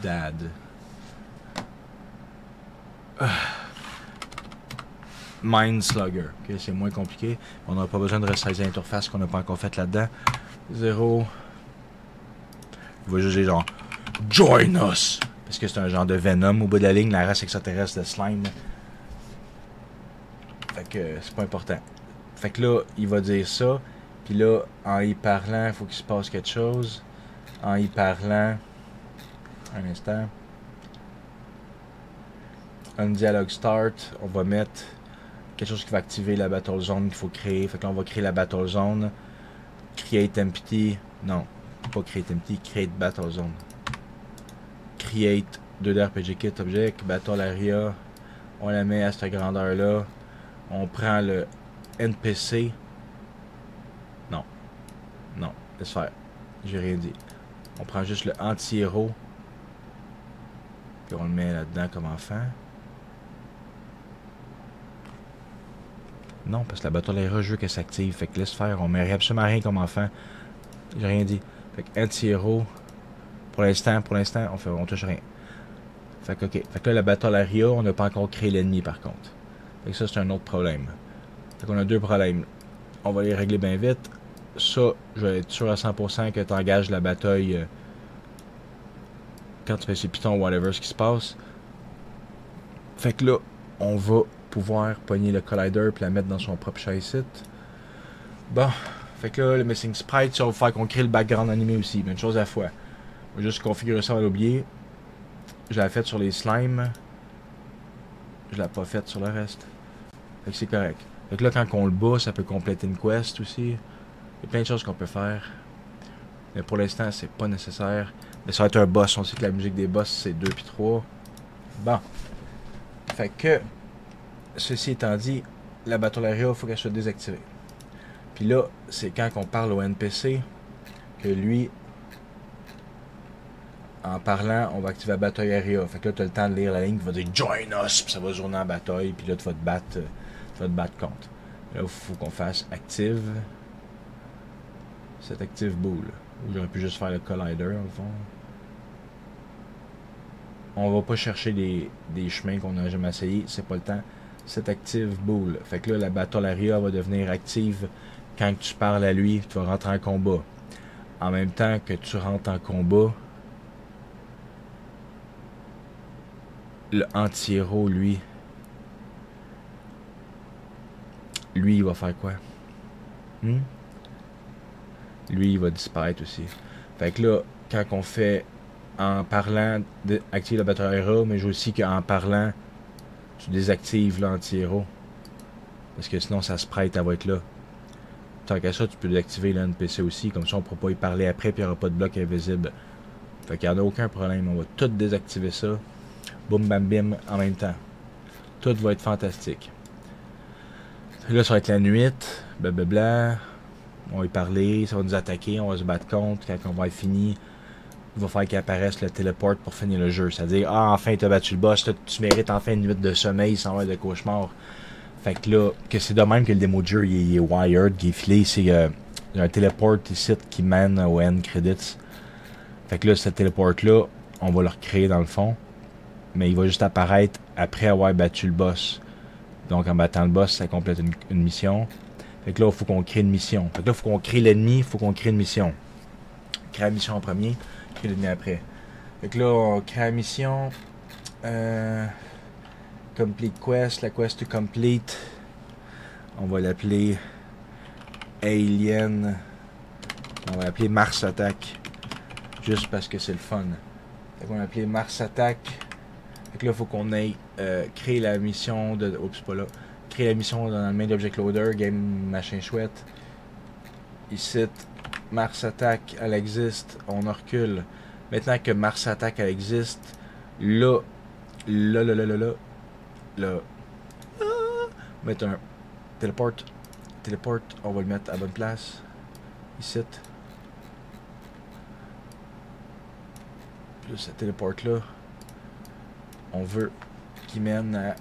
Dad. [sighs] Mind Slugger. Ok, c'est moins compliqué. On n'aura pas besoin de resizer l'interface qu'on n'a pas encore faite là-dedans. 0. Il va juger genre Join us! Parce que c'est un genre de Venom au bout de la ligne, la race extraterrestre de slime. Fait que euh, c'est pas important. Fait que là, il va dire ça. Puis là, en y parlant, il faut qu'il se passe quelque chose. En y parlant. Un instant. Un dialogue start. On va mettre quelque chose qui va activer la battle zone qu'il faut créer. Fait que là, on va créer la battle zone. Create empty. Non, pas create empty. Create battle zone. Create 2D RPG kit object. Battle area. On la met à cette grandeur là. On prend le NPC. Non. Non. Laisse faire. J'ai rien dit. On prend juste le anti-héros. Puis on le met là-dedans comme enfant. Non, parce que la battle area, je qu'elle s'active. Fait que laisse faire. On met absolument rien comme enfant. J'ai rien dit. Fait que anti-héros. Pour l'instant, pour l'instant, on fait, on touche rien. Fait que, ok. Fait que là, la battle area, on n'a pas encore créé l'ennemi par contre. Fait que ça, c'est un autre problème. Fait qu'on a deux problèmes. On va les régler bien vite. Ça, je vais être sûr à 100% que tu engages la bataille euh, quand tu fais ces pitons ou whatever ce qui se passe. Fait que là, on va pouvoir pogner le collider puis la mettre dans son propre chassis. Bon, fait que là, le missing sprite, ça va faire qu'on crée le background animé aussi, mais une chose à la fois. On va juste configurer ça, on va l'oublier. Je l'avais fait sur les slimes. Je l'ai pas fait sur le reste. Fait que c'est correct. Que là, quand on le bat, ça peut compléter une quest aussi. Il y a plein de choses qu'on peut faire. Mais pour l'instant, c'est pas nécessaire. Mais ça va être un boss. On sait que la musique des boss, c'est 2 puis 3. Bon. Fait que, ceci étant dit, la Battle Area, il faut qu'elle soit désactivée. Puis là, c'est quand on parle au NPC que lui, en parlant, on va activer la Battle Area. Fait que là, tu as le temps de lire la ligne qui va dire Join us, puis ça va journer en bataille, puis là, tu vas te battre, vas te battre contre. Là, il faut qu'on fasse active. Cette active boule. Ou j'aurais pu juste faire le collider, au fond. On va pas chercher des, chemins qu'on n'a jamais essayé, c'est pas le temps. Cette active boule. Fait que là, la Battle Area va devenir active quand tu parles à lui, tu vas rentrer en combat. En même temps que tu rentres en combat, le anti-héros, lui, lui, il va faire quoi? Hmm? Lui, il va disparaître aussi. Fait que là, quand on fait en parlant d'activer la batterie héros, mais j'ai aussi qu'en parlant, tu désactives l'anti-héros. Parce que sinon, ça se prête à être là. Tant qu'à ça, tu peux désactiver l'NPC aussi. Comme ça, on ne pourra pas y parler après, puis il n'y aura pas de bloc invisible. Fait qu'il n'y en a aucun problème. On va tout désactiver ça. Boum, bam, bim, en même temps. Tout va être fantastique. Là, ça va être la nuit. Blablabla. On va y parler. Ça va nous attaquer. On va se battre contre. Quand on va être fini, il va falloir qu'il apparaisse le téléport pour finir le jeu. C'est-à-dire, ah, enfin, tu as battu le boss. tu mérites enfin une nuit de sommeil sans avoir de cauchemar. Fait que là, que c'est de même que le démo de jeu il est, wired, qui est filé. C'est euh, un téléport ici qui mène au end credits. Fait que là, ce téléport-là, on va le recréer dans le fond mais il va juste apparaître après avoir battu le boss. Donc en battant le boss, ça complète une, mission. Fait que là, il faut qu'on crée une mission. Fait que là, il faut qu'on crée l'ennemi, il faut qu'on crée une mission. Crée la mission en premier, crée l'ennemi après. Fait que là, on crée la mission. Euh, complete quest, la quest to complete. On va l'appeler Alien. On va l'appeler Mars Attack. Juste parce que c'est le fun. Fait qu'on va l'appeler Mars Attack. Fait que là, il faut qu'on aille euh, créer la mission de. Oups, pas là. Créer la mission dans le main d'Object Loader, game machin chouette. Ici, Mars Attack, elle existe, on recule. Maintenant que Mars Attack, elle existe, là, là, là, là, là, là, là, ah, mettre un téléport, téléport, on va le mettre à bonne place. Ici. Plus ça téléporte là on veut qu'il mène à...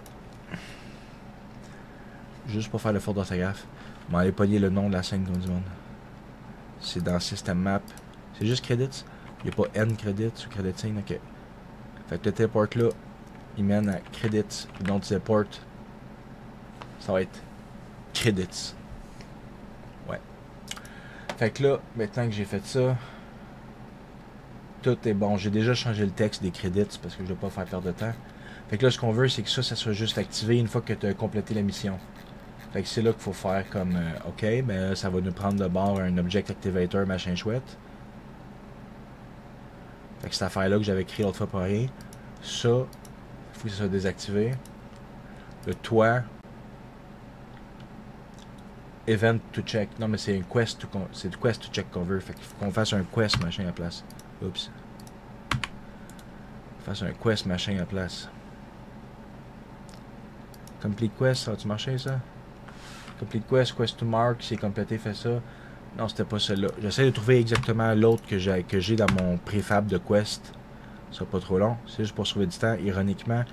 Juste pour faire le fort d'orthographe. Va aller pogner le nom de la scène du monde. C'est dans System Map. C'est juste Credits. Il n'y a pas N Credits ou Credit Scene. Ok. Fait que le téléport là, il mène à Credits. Le nom du téléport, ça va être Credits. Ouais. Fait que là, maintenant que j'ai fait ça, tout est bon. J'ai déjà changé le texte des crédits parce que je ne veux pas faire perdre de temps. Fait que là, ce qu'on veut, c'est que ça, ça soit juste activé une fois que tu as complété la mission. Fait que c'est là qu'il faut faire comme, euh, OK, ben ça va nous prendre de bord un Object Activator, machin chouette. Fait que cette affaire-là que j'avais créé l'autre fois pour rien. Ça, il faut que ça soit désactivé. Le toit. Event to check. Non, mais c'est une quest to, c'est quest to check cover. Fait qu'il faut qu'on fasse un quest machin à la place. Oups. Fasse un quest machin à la place. Complete quest, ça va-tu marcher ça? Complete quest, quest to mark, c'est complété, fait ça. Non, c'était pas celle-là. J'essaie de trouver exactement l'autre que j'ai que j'ai dans mon préfab de quest. Ça pas trop long. C'est juste pour sauver du temps, ironiquement.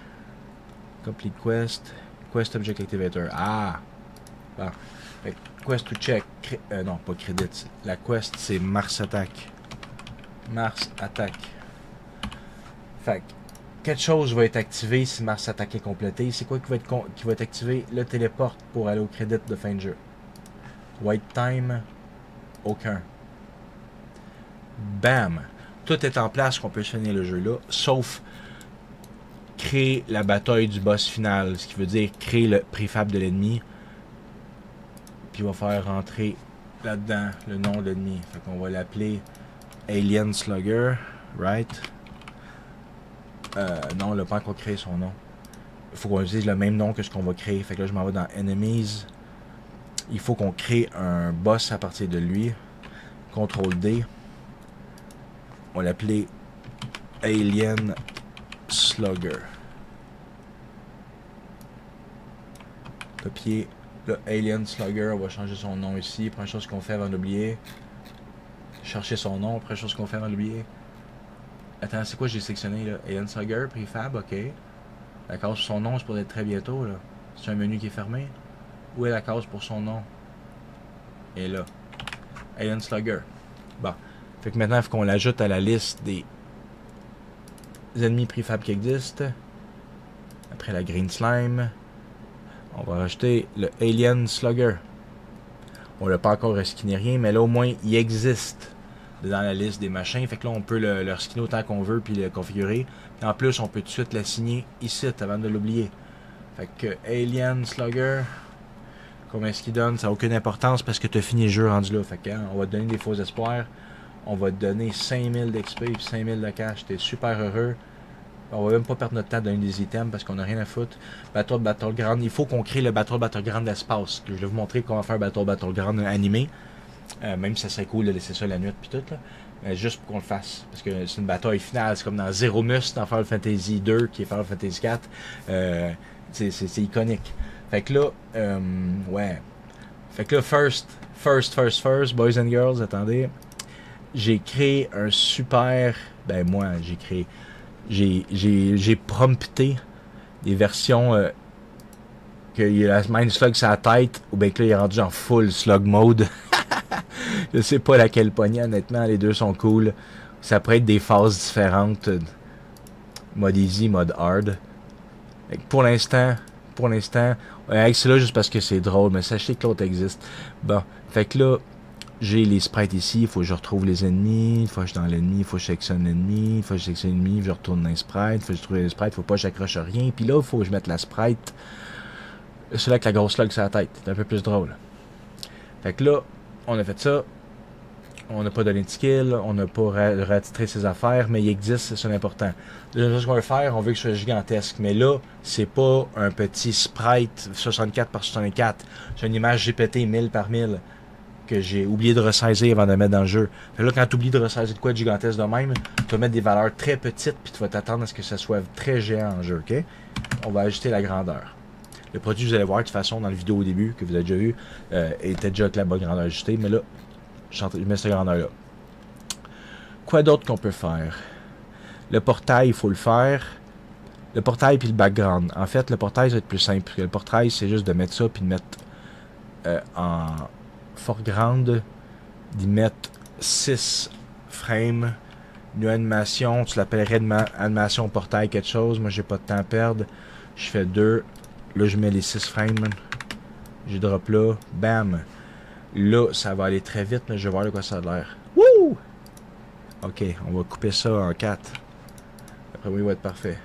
Complete quest. Quest object activator. Ah! Bon. quest to check. Euh, non, pas credits. La quest, c'est Mars Attack. Mars attaque. Fait quelque chose va être activé si Mars attaque est complété. C'est quoi qui va, être qui va être activé? Le téléporte pour aller au crédit de fin de jeu. White time, aucun. Bam! Tout est en place qu'on peut finir le jeu là, sauf créer la bataille du boss final, ce qui veut dire créer le préfab de l'ennemi. Puis on va faire rentrer là-dedans le nom de l'ennemi. Fait qu'on va l'appeler Alien Slugger. right? Euh, non, on l'a pas encore créé son nom. Il faut qu'on utilise le même nom que ce qu'on va créer. Fait que là, je m'en vais dans Enemies. Il faut qu'on crée un boss à partir de lui. CTRL D. On va l'appeler Alien Slugger. Copier le Alien Slugger. On va changer son nom ici. Première chose qu'on fait avant d'oublier. Chercher son nom. Première chose qu'on fait avant d'oublier. Attends, c'est quoi j'ai sélectionné là? Alien Slugger, Prefab, ok. La case pour son nom, c'est pour être très bientôt là. C'est un menu qui est fermé. Où est la case pour son nom? Et là. Alien Slugger. Bon. Fait que maintenant, il faut qu'on l'ajoute à la liste des ennemis prefab qui existent. Après la Green Slime. On va rajouter le Alien Slugger. On l'a pas encore reskiné rien, mais là au moins il existe dans la liste des machins. Fait que là on peut le, le reskiner autant qu'on veut puis le configurer. En plus on peut tout de suite l'assigner ici avant de l'oublier. Fait que Alien Slugger. Combien est-ce qu'il donne? Ça n'a aucune importance parce que tu as fini le jeu rendu là. Fait que, hein, on va te donner des faux espoirs. On va te donner 5000 d'XP et 5000 de cash. T'es super heureux. On va même pas perdre notre temps à donner des items parce qu'on a rien à foutre. Battle Battleground. Il faut qu'on crée le Battle Battleground d'espace. Je vais vous montrer comment faire un Battle Battleground animé. Euh, même si ça serait cool de laisser ça la nuit puis tout là. Mais juste pour qu'on le fasse. Parce que c'est une bataille finale. C'est comme dans Zero Mus dans Final Fantasy 2 qui est Final Fantasy 4. Euh, c'est iconique. Fait que là, euh, ouais. Fait que là, first, first, first, first, boys and girls, attendez. J'ai créé un super. Ben, moi, j'ai créé. J'ai prompté des versions. Qu'il a la Mind Slug la tête, ou bien que là, il est rendu en full slug mode. [laughs] Je sais pas laquelle poignée, honnêtement, les deux sont cool. Ça pourrait être des phases différentes. Mode easy, mode hard. Pour l'instant, pour l'instant, c'est là juste parce que c'est drôle, mais sachez que l'autre existe. Bon, fait que là, j'ai les sprites ici, il faut que je retrouve les ennemis, il faut que je suis dans l'ennemi, il faut que je sélectionne l'ennemi, il faut que je sélectionne l'ennemi, je retourne dans les sprites, il faut que je trouve les sprites, il faut pas que j'accroche rien, puis là, il faut que je mette la sprite, là que la grosse log sur la tête, c'est un peu plus drôle. Fait que là, on a fait ça, on n'a pas donné de skill, on n'a pas ra- ratitré ses affaires, mais il existe, c'est l'important. Deuxième chose qu'on veut faire, on veut que ce soit gigantesque. Mais là, c'est pas un petit sprite 64 par 64. C'est une image GPT 1000 par 1000 que j'ai oublié de resizer avant de mettre dans le jeu. Fait là, quand tu oublies de resizer de quoi de gigantesque de même, tu vas mettre des valeurs très petites puis tu vas t'attendre à ce que ça soit très géant en jeu, ok? On va ajuster la grandeur. Le produit, vous allez voir de toute façon dans la vidéo au début que vous avez déjà vu, euh, était déjà avec la bonne grandeur ajustée, mais là, je mets cette grandeur-là. Quoi d'autre qu'on peut faire? Le portail, il faut le faire. Le portail puis le background. En fait, le portail, ça va être plus simple. Le portail, c'est juste de mettre ça puis de mettre euh, en foreground, d'y mettre 6 frames. Une animation, tu l'appellerais animation portail quelque chose. Moi, j'ai pas de temps à perdre. Je fais 2. Là, je mets les 6 frames. Je drop là. Bam. Là, ça va aller très vite, mais je vais voir de quoi ça a l'air. Wouh! Ok, on va couper ça en 4. Après, oui, il va être parfait.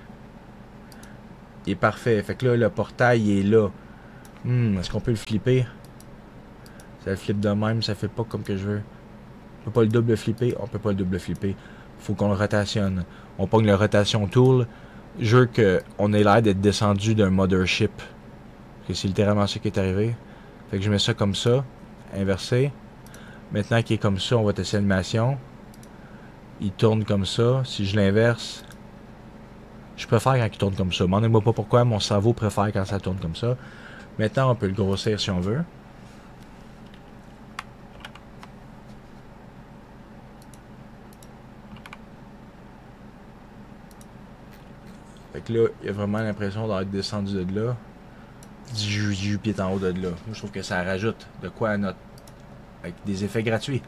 Il est parfait. Fait que là, le portail il est là. Hmm, est-ce qu'on peut le flipper? Ça le flippe de même, ça fait pas comme que je veux. On peut pas le double flipper? On peut pas le double flipper. Faut qu'on le rotationne. On pogne le rotation tool. Veux qu'on ait l'air d'être descendu d'un mothership. C'est littéralement ça qui est arrivé. Fait que je mets ça comme ça. Inversé. Maintenant qu'il est comme ça, on va tester l'animation. Il tourne comme ça. Si je l'inverse, je préfère quand il tourne comme ça. Demandez-moi pas pourquoi, mon cerveau préfère quand ça tourne comme ça. Maintenant, on peut le grossir si on veut. Fait que là, il a vraiment l'impression d'être descendu de là. Du, en haut de là. Moi, je trouve que ça rajoute de quoi à notre. Avec des effets gratuits.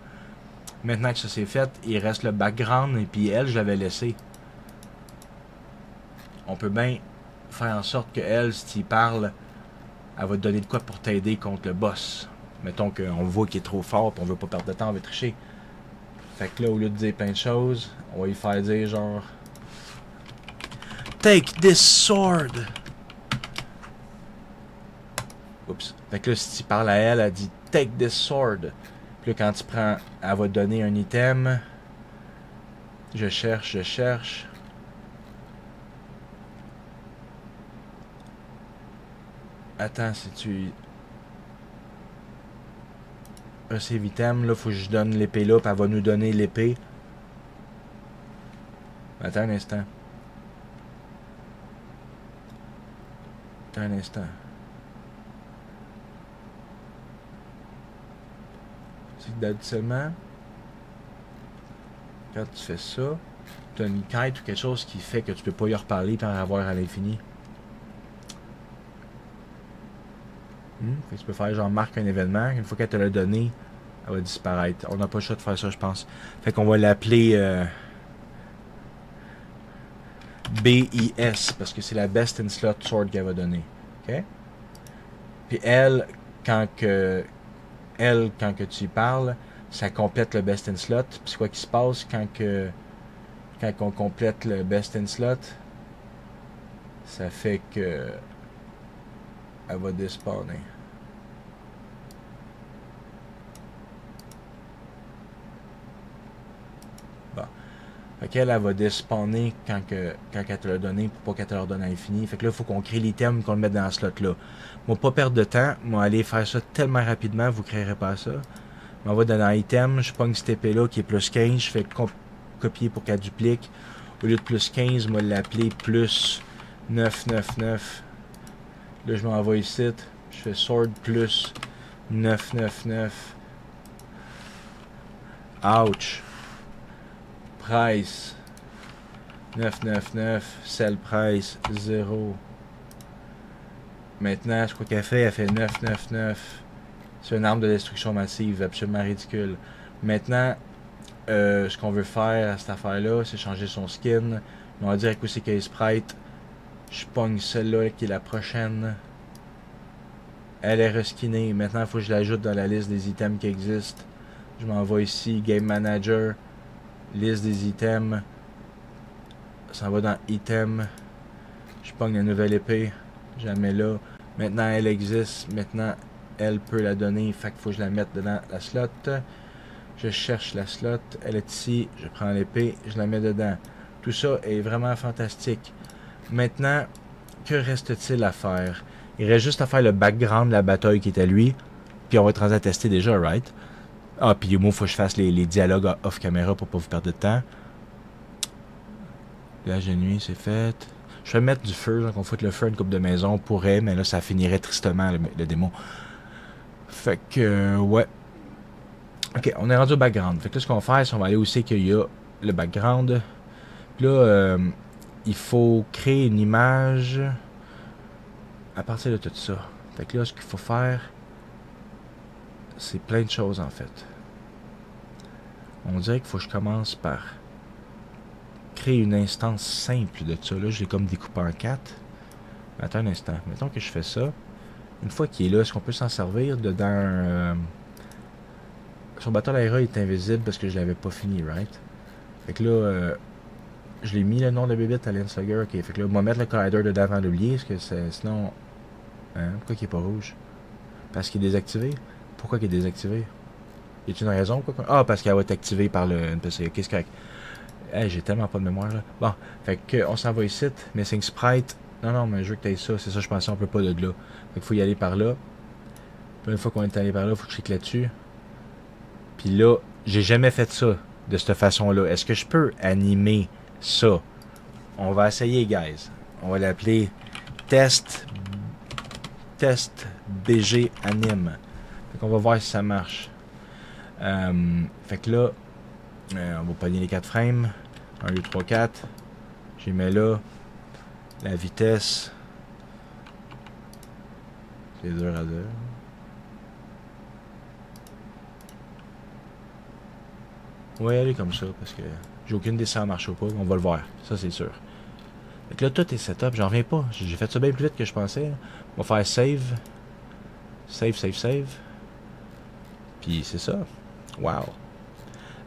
Maintenant que ça c'est fait, il reste le background et puis elle, je l'avais laissé. On peut bien faire en sorte que elle, si tu parle, elle va te donner de quoi pour t'aider contre le boss. Mettons qu'on voit qu'il est trop fort et on veut pas perdre de temps, on veut tricher. Fait que là, au lieu de dire plein de choses, on va lui faire dire genre. Take this sword! Oups. Fait que là, si tu parles à elle, elle dit Take this sword. Puis là, quand tu prends, elle va te donner un item. Je cherche, je cherche. Attends, si tu... Receive item, là, faut que je donne l'épée là, puis elle va nous donner l'épée. Attends un instant. Un instant. C'est que seulement quand tu fais ça, tu as une quête ou quelque chose qui fait que tu peux pas y reparler par avoir à l'infini. Hmm? Tu peux faire genre marque un événement, une fois qu'elle te l'a donné, elle va disparaître. On n'a pas le choix de faire ça, je pense. Fait qu'on va l'appeler euh, BIS parce que c'est la Best in Slot Sword qu'elle va donner. OK? Puis elle, quand que elle, quand que tu parles, ça complète le Best in Slot. Puis quoi qui se passe quand que quand on complète le Best in Slot? Ça fait que elle va despawner. Fait qu'elle, elle va despawner quand, elle te l'a donné pour pas qu'elle te le donne à l'infini. Fait que là, il faut qu'on crée l'item qu'on le mette dans ce slot-là. Moi, pas perdre de temps. Moi, aller faire ça tellement rapidement, vous créerez pas ça. On va dans item, je pogne cette épée-là qui est plus 15, je fais copier pour qu'elle duplique. Au lieu de plus 15, je vais l'appeler plus 999. Là, je m'envoie ici. Je fais sword plus 999. Ouch. Price 999. Sell price 0. Maintenant, ce qu'elle fait, elle fait 999. C'est une arme de destruction massive, absolument ridicule. Maintenant, euh, ce qu'on veut faire à cette affaire-là, c'est changer son skin. On va dire que c'est qu'elle sprite. Je pogne celle-là qui est la prochaine. Elle est reskinée. Maintenant, il faut que je l'ajoute dans la liste des items qui existent. Je m'envoie ici, Game Manager, liste des items. Ça va dans Item. Je pogne la nouvelle épée. Je la mets là. Maintenant, elle existe. Maintenant, elle peut la donner. Fait qu'il faut que je la mette dedans la slot. Je cherche la slot. Elle est ici. Je prends l'épée. Je la mets dedans. Tout ça est vraiment fantastique. Maintenant, que reste-t-il à faire? Il reste juste à faire le background de la bataille qui est à lui. Puis on va être en tester déjà, right? Ah, puis moi, faut que je fasse les, dialogues off-caméra pour pas vous perdre de temps. La nuit, c'est fait. Je vais mettre du feu, donc on fout le feu à une coupe de maison. On pourrait, mais là, ça finirait tristement, le, démon. Fait que, ouais. Ok, on est rendu au background. Fait que là, ce qu'on va faire, c'est qu'on va aller aussi qu'il y a le background. Puis là, euh, il faut créer une image à partir de tout ça. Fait que là, ce qu'il faut faire, c'est plein de choses en fait. On dirait qu'il faut que je commence par créer une instance simple de ça. Là, je l'ai comme découpé en quatre. Attends un instant. Mettons que je fais ça. Une fois qu'il est là, est-ce qu'on peut s'en servir dedans euh... Son bateau d'aéra est invisible parce que je l'avais pas fini, right? Fait que là, euh, je l'ai mis le nom de bébête à l'Instagram. Ok, fait que là, on va mettre le collider dedans avant d'oublier, parce que sinon... Hein? Pourquoi il est pas rouge? Parce qu'il est désactivé? Pourquoi il est désactivé? Y a-t-il une raison? Quoi? Ah, parce qu'il va être activé par le NPC. C'est correct. Hey, j'ai tellement pas de mémoire, là. Bon, fait que, on s'en va ici. Missing Sprite. Non, non, mais je veux que tu ça. C'est ça, je pensais, on peut pas de là. Fait qu'il faut y aller par là. Une fois qu'on est allé par là, il faut que je clique là-dessus. Puis là, j'ai jamais fait ça de cette façon-là. Est-ce que je peux animer ça? On va essayer, guys. On va l'appeler test test BG anime. On va voir si ça marche. Euh, fait que là, euh, on va pogner les 4 frames. 1, 2, 3, 4. J'y mets là. La vitesse. C'est dur à dire. On va y aller comme ça parce que j'ai aucune idée si ça marche ou pas. On va le voir. Ça, c'est sûr. Fait que là, tout est setup. J'en reviens pas. J'ai fait ça bien plus vite que je pensais. On va faire save. Save, save, save. Puis c'est ça. Wow.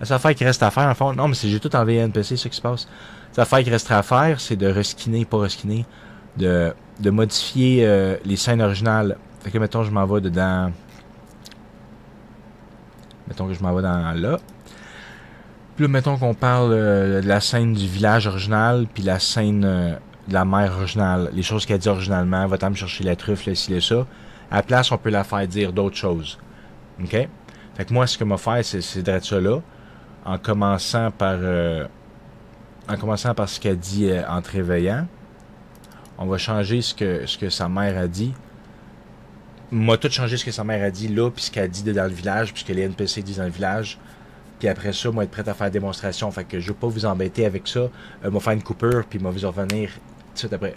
La seule affaire qui reste à faire, en fond, non, mais c'est j'ai tout en VNPC, ce qui se passe. La affaire qui resterait à faire, c'est de reskiner, pas reskiner, de, de modifier euh, les scènes originales. Fait que, mettons, je m'en vais dedans. Mettons que je m'en vais dans là. Puis là, mettons qu'on parle euh, de la scène du village original, puis la scène euh, de la mer originale. Les choses qu'elle dit originalement, va-t'en me chercher la truffe, le ci, le ça. À la place, on peut la faire dire d'autres choses. OK? Fait que moi, ce que m'a fait, c'est, d'être ça là, en commençant par... euh, en commençant par ce qu'elle dit euh, en te réveillant. On va changer ce que, ce que sa mère a dit. M'a tout changé ce que sa mère a dit là, puis ce qu'elle dit de dans le village, puis ce que les NPC disent dans le village. Puis après ça, moi, être prêt à faire démonstration. Fait que je veux pas vous embêter avec ça. Euh, m'a faire une coupure, puis m'a vous en revenir tout de suite après.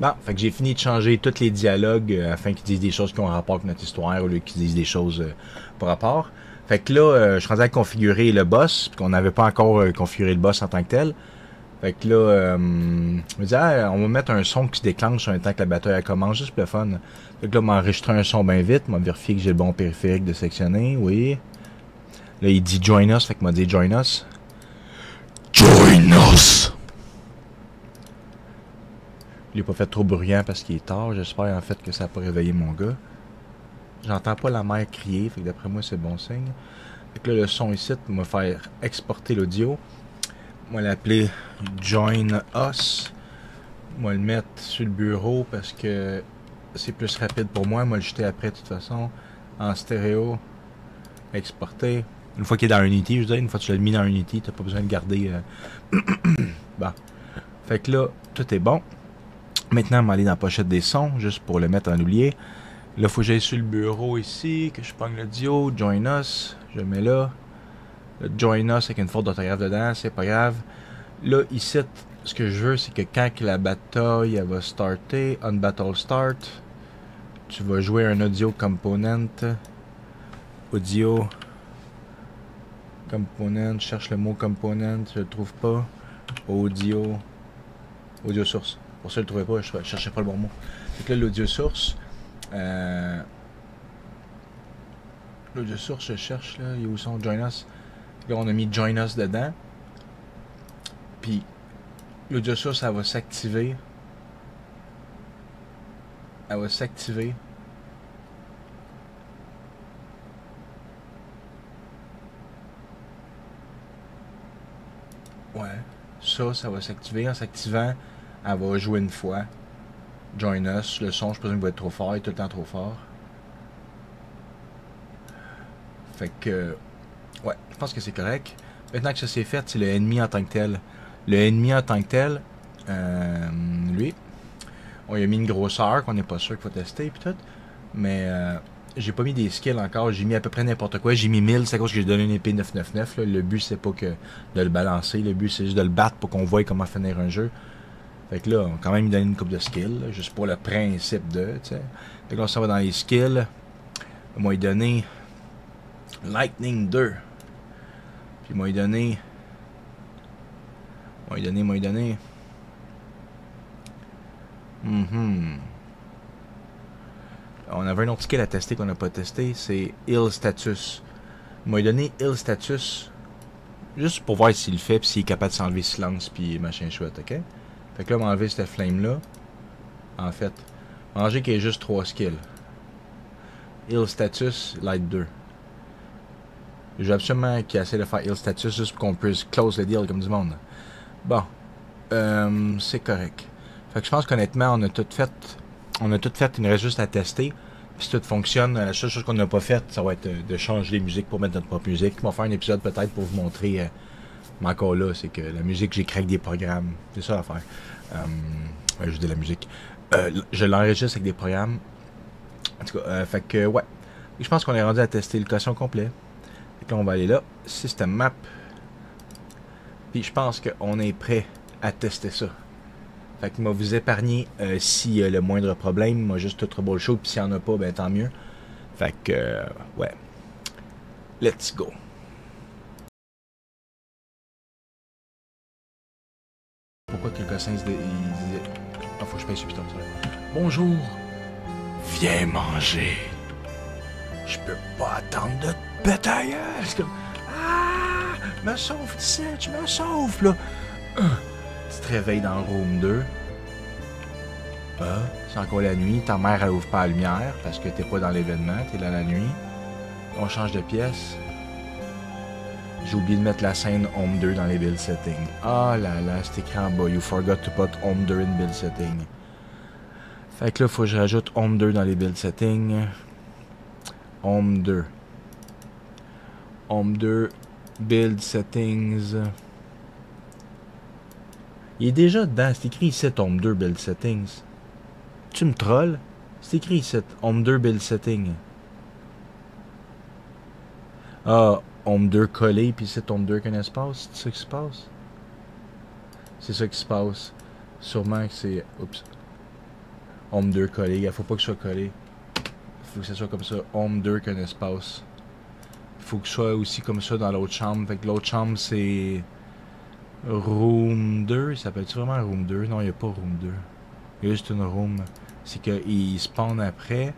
Bon, fait que j'ai fini de changer tous les dialogues euh, afin qu'ils disent des choses qui ont rapport avec notre histoire au lieu qu'ils disent des choses euh, par rapport. Fait que là, euh, je suis à configurer le boss, puis qu'on n'avait pas encore euh, configuré le boss en tant que tel. Fait que là, euh, je me disais, ah, on va mettre un son qui se déclenche en temps que la bataille commence, juste pour le fun. Fait que là, m'enregistrer un son bien vite, m'a vérifié que j'ai le bon périphérique de sectionner, oui. Là, il dit join us, fait que m'a dit join us. Join us. Je l'ai pas fait trop bruyant parce qu'il est tard. J'espère en fait que ça n'a pas réveillé mon gars. J'entends pas la mère crier, d'après moi c'est bon signe. Fait que là le son ici va faire exporter l'audio. Moi l'appeler Join Us. Moi le mettre sur le bureau parce que c'est plus rapide pour moi. Moi le jeter après de toute façon. En stéréo. Exporter. Une fois qu'il est dans Unity, je veux dire, une fois que tu l'as mis dans Unity, t'as pas besoin de garder. euh, [clears throat] bon. Fait que là, tout est bon. Maintenant, on va aller dans la pochette des sons, juste pour le mettre en oublié. Là, faut que j'aille sur le bureau ici, que je pogne l'audio, Join Us, je le mets là. Le Join Us avec une faute d'orthographe dedans, c'est pas grave. Là, ici, ce que je veux, c'est que quand la bataille elle va starter, on battle start, tu vas jouer un audio component. Audio. Component, cherche le mot component, je le trouve pas. Audio. Audio source. Pour ça, je le trouvais pas, je cherchais pas le bon mot. Fait que là, l'audio source. Euh, l'audio source, je cherche là. Il est où sont Join Us? Là, on a mis Join Us dedans. Puis, l'audio source, elle va s'activer. Elle va s'activer. Ouais. Ça, ça va s'activer. En s'activant, elle va jouer une fois. Join us. Le son, je présume, va être trop fort. Il est tout le temps trop fort. Fait que. Ouais, je pense que c'est correct. Maintenant que ça c'est fait, c'est le ennemi en tant que tel. Le ennemi en tant que tel, euh, lui, on lui a mis une grosseur qu'on n'est pas sûr qu'il faut tester puis tout. Mais euh, j'ai pas mis des skills encore. J'ai mis à peu près n'importe quoi. J'ai mis 1000, c'est à cause que j'ai donné une épée 999. là. Le but, c'est pas que de le balancer. Le but, c'est juste de le battre pour qu'on voie comment finir un jeu. Fait que là, on quand même donné une coupe de skills, juste pour le principe de, tu sais. Fait que là, on s'en va dans les skills. On m'a donné Lightning 2. Puis m'a donné. M'a donné, m'a donné. Mhm. On avait un autre skill à tester qu'on n'a pas testé, c'est Ill Status. Il m'a donné Ill Status juste pour voir s'il le fait, puis s'il est capable de s'enlever silence, puis machin chouette, ok? Fait que là, on va enlever cette flame-là. En fait, manger qui est juste 3 skills. Ill Status, Light 2. Je veux absolument qu'il essaie de faire Ill Status juste pour qu'on puisse close le deal comme du monde. Bon. Euh, c'est correct. Fait que je pense qu'honnêtement, on a tout fait. On a tout fait, il nous reste juste à tester. Puis si tout fonctionne, la seule chose qu'on n'a pas faite, ça va être de changer les musiques pour mettre notre propre musique. On va faire un épisode peut-être pour vous montrer. euh, encore là, c'est que la musique, j'ai craqué des programmes. C'est ça l'affaire. Euh, la musique. Euh, je l'enregistre avec des programmes. En tout cas, euh, fait que ouais. Je pense qu'on est rendu à tester le caution complet. Fait que là, on va aller là. System map. Puis je pense qu'on est prêt à tester ça. Fait que moi vous épargner euh, s'il y a le moindre problème. Moi juste tout trouble show. Puis s'il n'y en a pas, ben tant mieux. Fait que ouais. Let's go. Que le se il. Ah, faut que je paye piton, ça. Bonjour. Viens manger. Je peux pas attendre de te péter comme. Ah! Me sauve, sais, tu me sauves, là. Ah. Tu te réveilles dans le room 2. Ah, c'est encore la nuit. Ta mère, elle ouvre pas la lumière parce que t'es pas dans l'événement, t'es là la nuit. On change de pièce. J'ai oublié de mettre la scène Home 2 dans les build settings. Ah là là, c'est écrit en bas. You forgot to put Home 2 in build setting. Fait que là, faut que je rajoute Home 2 dans les build settings. Home 2. Home 2. Build settings. Il est déjà dedans. C'est écrit ici Home 2 Build settings. Tu me trolls? C'est écrit ici Home 2 Build settings. Ah, Home 2 collé, puis c'est Home 2 qu'un espace. C'est ça qui se passe? C'est ça qui se passe. Sûrement que c'est. Oups. Home 2 collé. Il faut pas que ce soit collé. Faut que ce soit comme ça. Home 2 qu'un espace. Il faut que ce soit aussi comme ça dans l'autre chambre. Fait que l'autre chambre, c'est. Room 2. Ça s'appelle-tu vraiment Room 2? Non, il n'y a pas Room 2. Il y a juste une Room. C'est qu'il spawn après.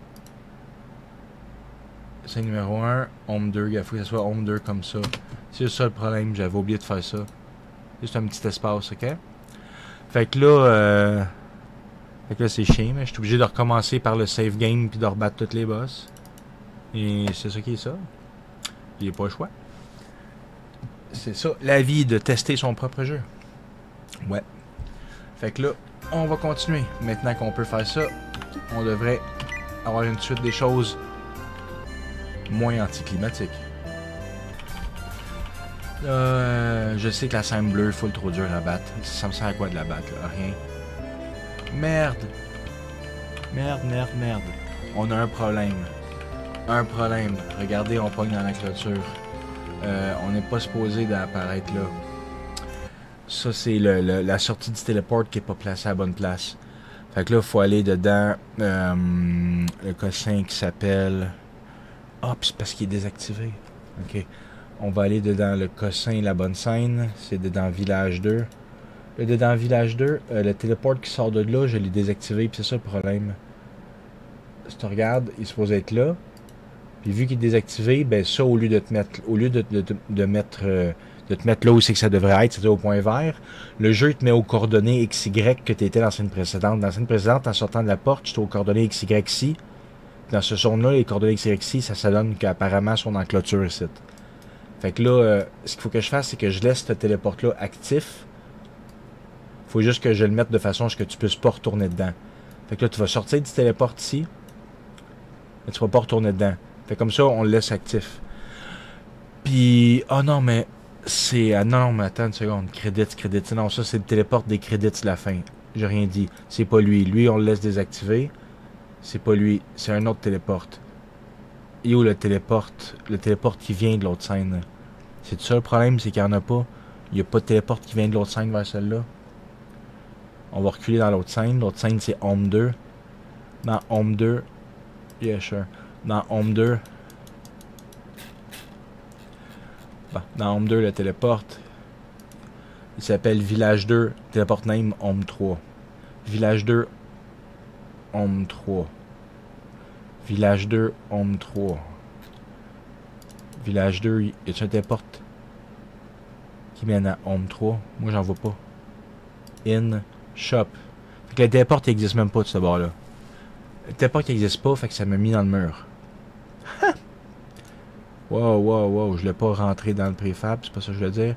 C'est numéro 1, Home 2. Il faut que ce soit Home 2 comme ça. C'est ça le problème. J'avais oublié de faire ça. Juste un petit espace, ok? Fait que là, euh... Fait que là, c'est chiant, mais je suis obligé de recommencer par le save game puis de rebattre toutes les boss. Et c'est ça qui est ça. Il n'y a pas le choix. C'est ça, la vie de tester son propre jeu. Ouais. Fait que là, on va continuer. Maintenant qu'on peut faire ça, on devrait avoir une suite des choses moins anticlimatiques. Euh, je sais que la scène bleue, full trop dur à battre. Ça me sert à quoi de la battre, là? Rien. Merde. Merde, merde, merde. On a un problème. Un problème. Regardez, on pogne dans la clôture. Euh, on n'est pas supposé d'apparaître là. Ça, c'est le, la sortie du téléport qui est pas placée à la bonne place. Fait que là, il faut aller dedans. euh, le cossin qui s'appelle... Ah, c'est parce qu'il est désactivé. Ok. On va aller dedans le cossin, la bonne scène. C'est dedans Village 2. Le dedans Village 2, euh, le téléport qui sort de là, je l'ai désactivé, puis c'est ça le problème. Si tu regardes, il est supposé être là. Puis vu qu'il est désactivé, ben ça, au lieu de te mettre, au lieu de, de- de- mettre, euh, de te mettre là où c'est que ça devrait être, c'est-à-dire au point vert, le jeu te met aux coordonnées XY que tu étais dans la scène précédente. Dans la scène précédente, en sortant de la porte, tu étais aux coordonnées XY Dans ce zone-là, les coordonnées XY ça, ça donne qu'apparemment, sont en clôture ici. Fait que là, euh, ce qu'il faut que je fasse, c'est que je laisse ce téléport-là actif. Faut juste que je le mette de façon à ce que tu puisses pas retourner dedans. Fait que là, tu vas sortir du téléport ici. Mais tu vas pas retourner dedans. Fait comme ça, on le laisse actif. Puis, oh non, mais c'est. Ah non, mais attends une seconde. Crédits, crédits. Non, ça, c'est le téléport des crédits la fin. J'ai rien dit. C'est pas lui. Lui, on le laisse désactiver. C'est pas lui. C'est un autre téléporte. Et où le téléporte? Le téléporte qui vient de l'autre scène. C'est ça le problème, c'est qu'il n'y en a pas. Il n'y a pas de téléporte qui vient de l'autre scène vers celle-là. On va reculer dans l'autre scène. L'autre scène, c'est Home 2. Dans Home 2. Yeah, sure. Dans Home 2. Bon, dans Home 2, le téléporte. Il s'appelle Village 2. Téléporte name Home 3. Village 2. Home 3. Village 2, Home 3. Village 2, y a-tu un téléporte qui mène à Home 3? Moi, j'en vois pas. In, Shop. Fait que le téléporte, il même pas de ce bord-là. Le téléporte, il existe pas, fait que ça m'a mis dans le mur. [laughs] wow, wow, wow, je l'ai pas rentré dans le préfab, c'est pas ça que je veux dire.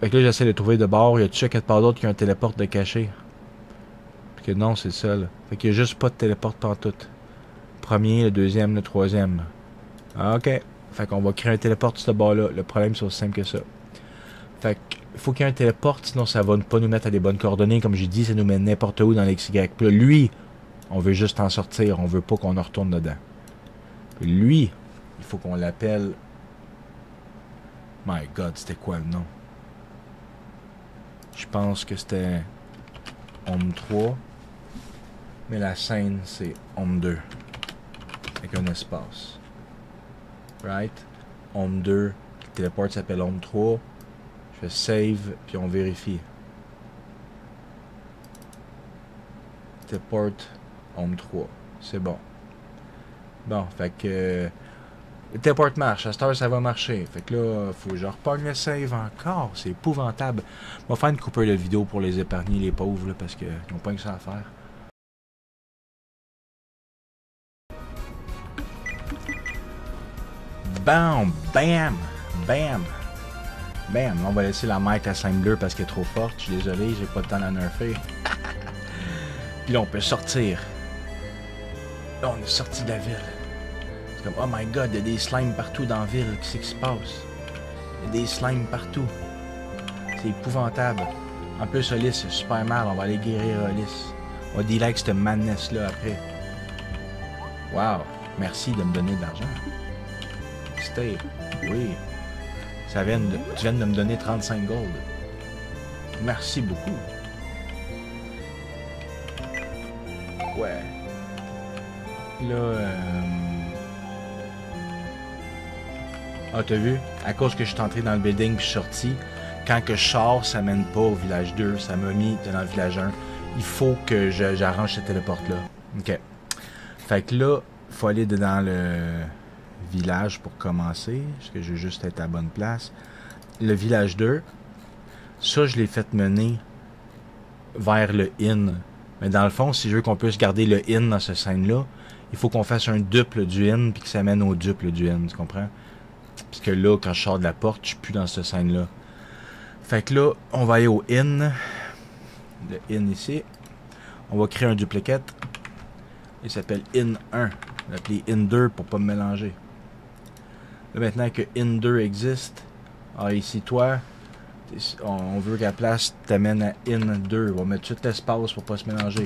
Fait que là, j'essaie de trouver de bord. Y a-tu quelque part d'autre qui a un téléporte de caché? Puis que non, c'est seul. Fait qu'il y a juste pas de téléporte pantoute. Premier, le deuxième, le troisième. Ah, ok. Fait qu'on va créer un téléporte sur ce bord-là. Le problème, c'est aussi simple que ça. Fait qu'il faut qu'il y ait un téléporte, sinon ça va pas nous mettre à des bonnes coordonnées. Comme j'ai dit, ça nous met n'importe où dans l'XY. Puis là, lui, on veut juste en sortir. On veut pas qu'on en retourne dedans. Puis lui, il faut qu'on l'appelle... My God, c'était quoi le nom? Je pense que c'était... Home 3. Mais la scène, c'est Home 2. Avec un espace. Right? Home 2. Le téléport s'appelle Home 3. Je fais save, puis on vérifie. Téléport Home 3. C'est bon. Bon, fait que... euh, Le marche. À cette heure, ça va marcher. Fait que là, faut que je repogne le save encore. C'est épouvantable. On va faire une coupure de vidéo pour les épargner, les pauvres, là, parce qu'ils n'ont pas que ça à faire. Bam, bam, bam. Bam, on va laisser la Mike à slime bleu parce qu'elle est trop forte. Je suis désolé, j'ai pas le temps de la nerfer. [laughs] Puis là, on peut sortir. Là, on est sorti de la ville. C'est comme, oh my god, il y a des slimes partout dans la ville. Qu'est-ce qui se passe? Il y a des slimes partout. C'est épouvantable. En plus, Ulysse, c'est super mal. On va aller guérir Ulysse. On va dealer cette madness-là après. Wow. Merci de me donner de l'argent. Oui. Ça vient de, tu viens de me donner 35 gold. Merci beaucoup. Ouais. Là, euh... Ah, t'as vu? À cause que je suis entré dans le building puis je suis sorti, quand que je sors, ça mène pas au village 2, ça m'a mis dans le village 1. Il faut que j'arrange cette téléporte-là. OK. Fait que là, faut aller dans le village pour commencer, parce que je veux juste être à bonne place? Le village 2, ça, je l'ai fait mener vers le inn. Mais dans le fond, si je veux qu'on puisse garder le inn dans cette scène-là, il faut qu'on fasse un duple du inn puis que ça mène au duple du inn, tu comprends? Parce que là, quand je sors de la porte, je suis plus dans cette scène-là. Fait que là, on va aller au inn. Le inn ici. On va créer un duplicate. Il s'appelle inn 1. On va l'appeler inn 2 pour pas me mélanger. Là, maintenant que inn 2 existe, ah, ici, toi, on veut qu'à la place t'amène à inn 2. On va mettre tout l'espace pour pas se mélanger.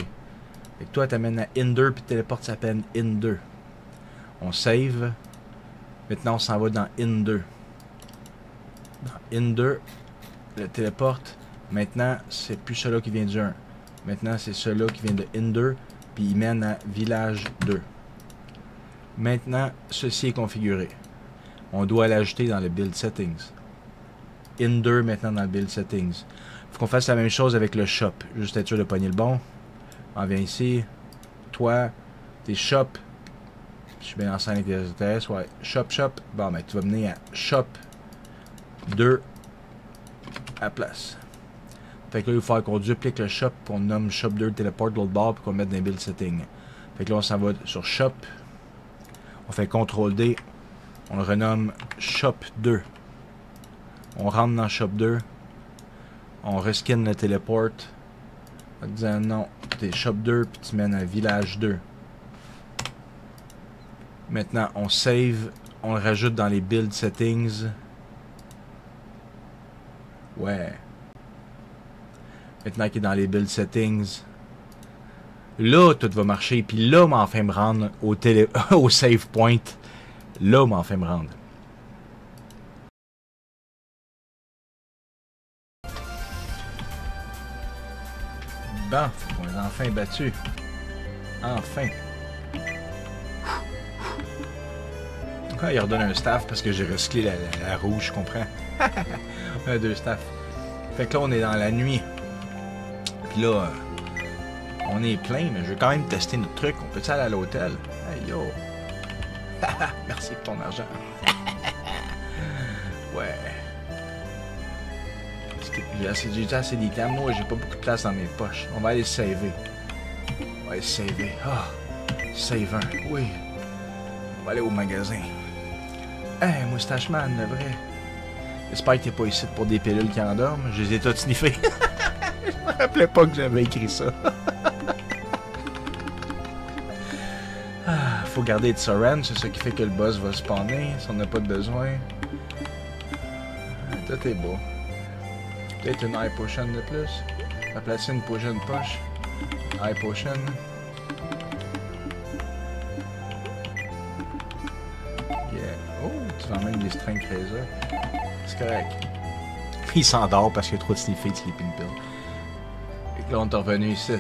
Fait que toi, t'amènes à inn 2 puis téléporte s'appelle inn 2. On save. Maintenant, on s'en va dans in 2. Dans in 2, le téléporte. Maintenant, c'est plus celui qui vient du 1. Maintenant, c'est celui qui vient de in 2, puis il mène à village 2. Maintenant, ceci est configuré. On doit l'ajouter dans le build settings. In 2 maintenant dans le build settings. Faut qu'on fasse la même chose avec le shop. Juste être sûr de pogner le bon. On vient ici. Toi, tes shop. Je suis bien en scène avec les. Ouais. Shop, shop. Bon, ben, tu vas mener à shop 2 à place. Fait que là, il falloir qu'on duplique le shop, qu'on nomme shop 2 teleport de l'autre bord, puis qu'on mette dans les build settings. Fait que là, on s'en va sur shop. On fait CTRL D. On le renomme shop 2. On rentre dans shop 2. On reskin le téléport. En disant non, t'es shop 2, puis tu mènes à village 2. Maintenant, on save, on le rajoute dans les build settings. Ouais. Maintenant qu'il est dans les build settings, là, tout va marcher. Puis là, m'enfin me rendre au, télé [laughs] au save point. Là, m'enfin me rendre. Bon, on les a enfin battus. Enfin. Ah, il redonne un staff parce que j'ai recyclé la, rouge, je comprends? [laughs] on a deux staffs. Fait que là, on est dans la nuit. Puis là, euh, on est plein, mais je veux quand même tester notre truc. On peut-tu aller à l'hôtel? Hey yo! [laughs] Merci pour ton argent. [laughs] ouais. J'ai déjà assez d'items. Moi, j'ai pas beaucoup de place dans mes poches. On va aller saver. On va aller saver. Ah! save un. Oui. On va aller au magasin. Hey, Moustache Man, le vrai. J'espère que t'es pas ici pour des pilules qui endorment. Je les ai toutes sniffées. [laughs] Je me rappelais pas que j'avais écrit ça. Faut garder de Soren, c'est ça qui fait que le boss va spawner si on n'a pas de besoin. Ah, Tout est beau. Peut-être une high potion de plus. On va placer une potion de poche. High potion. Yeah. Oh, tu vends même des strength razor. C'est correct. [laughs] Il s'endort parce qu'il y a trop de sniffé de sleeping pill. Et que là, on est revenu ici.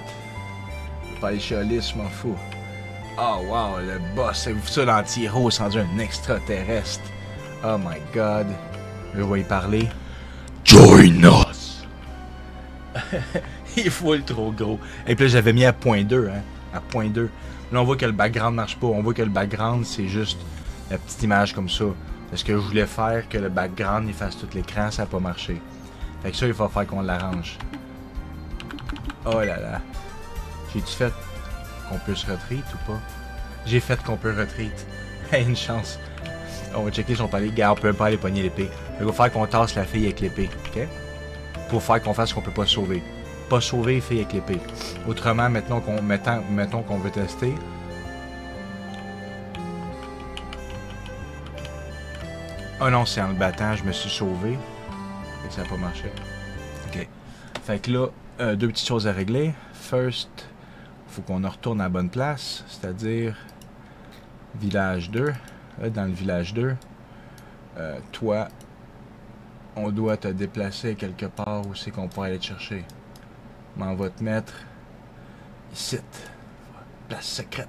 Pas Alice, je m'en fous. Oh wow, le boss, c'est ça l'anti-héros, c'est rendu un extraterrestre. Oh my god. Je vais y parler. Join us. [laughs] Il faut le trop gros. Et puis là, j'avais mis à point 2, hein. À point 2. Là, on voit que le background marche pas. On voit que le background, c'est juste la petite image comme ça. Parce que je voulais faire que le background efface tout l'écran, ça n'a pas marché. Fait que ça, il va falloir qu'on l'arrange. Oh là là. J'ai-tu fait qu'on peut se retreat ou pas? J'ai fait qu'on peut retreat. [laughs] Une chance. On va checker son palais. Gars, on peut pas aller pogner l'épée. Il va falloir qu'on tasse la fille avec l'épée, ok? Pour faire qu'on fasse qu'on peut pas sauver. Pas sauver fille avec l'épée. Autrement, maintenant qu'on mettons, mettons qu'on veut tester. Oh non, c'est en le battant, je me suis sauvé. Et ça n'a pas marché. Ok. Fait que là, euh, deux petites choses à régler. First, faut qu'on retourne à la bonne place, c'est-à-dire village 2. Là, dans le village 2, euh, toi, on doit te déplacer quelque part où c'est qu'on pourrait aller te chercher. Mais on va te mettre ici. Place secrète.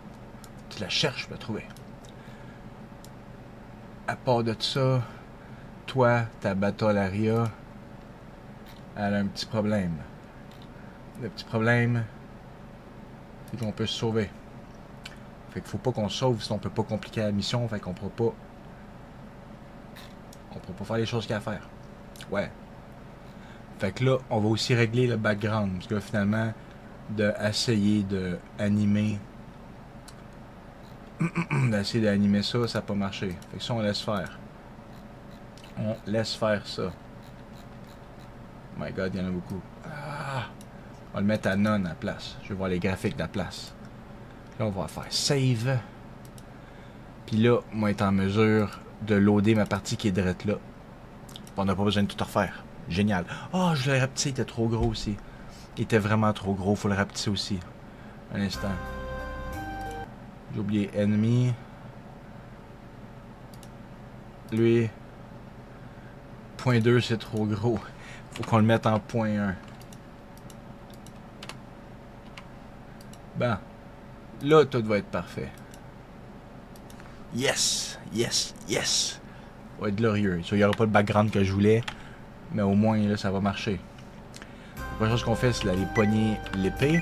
Tu la cherches, tu vas trouver. À part de ça, toi, ta Batolaria, elle a un petit problème. Le petit problème, c'est qu'on peut se sauver. Fait qu'il faut pas qu'on se sauve, sinon on peut pas compliquer la mission, fait qu'on pourra pas. On pourra pas faire les choses qu'il y a à faire. Ouais. Fait que là, on va aussi régler le background. Parce que finalement, de essayer de animer. [clears throat] d'essayer d'animer ça, ça n'a pas marché. Fait que ça, on laisse faire. On laisse faire ça. Oh my god, il y en a beaucoup. Ah! On va le mettre à non à la place. Je vais voir les graphiques de la place. Là, on va faire save. Puis là, moi, être en mesure de loader ma partie qui est direct là. On n'a pas besoin de tout refaire. Génial. Oh, je l'ai rapetisser, il était trop gros aussi. Il était vraiment trop gros, faut le rapetisser aussi. Un instant. J'ai oublié ennemi. Lui. Point 2, c'est trop gros. Faut qu'on le mette en point 1. Ben. Là, tout va être parfait. Yes! Yes! Yes! Ça va être glorieux. Il n'y aura pas le background que je voulais, mais au moins, là, ça va marcher. La première chose qu'on fait, c'est d'aller pogner l'épée.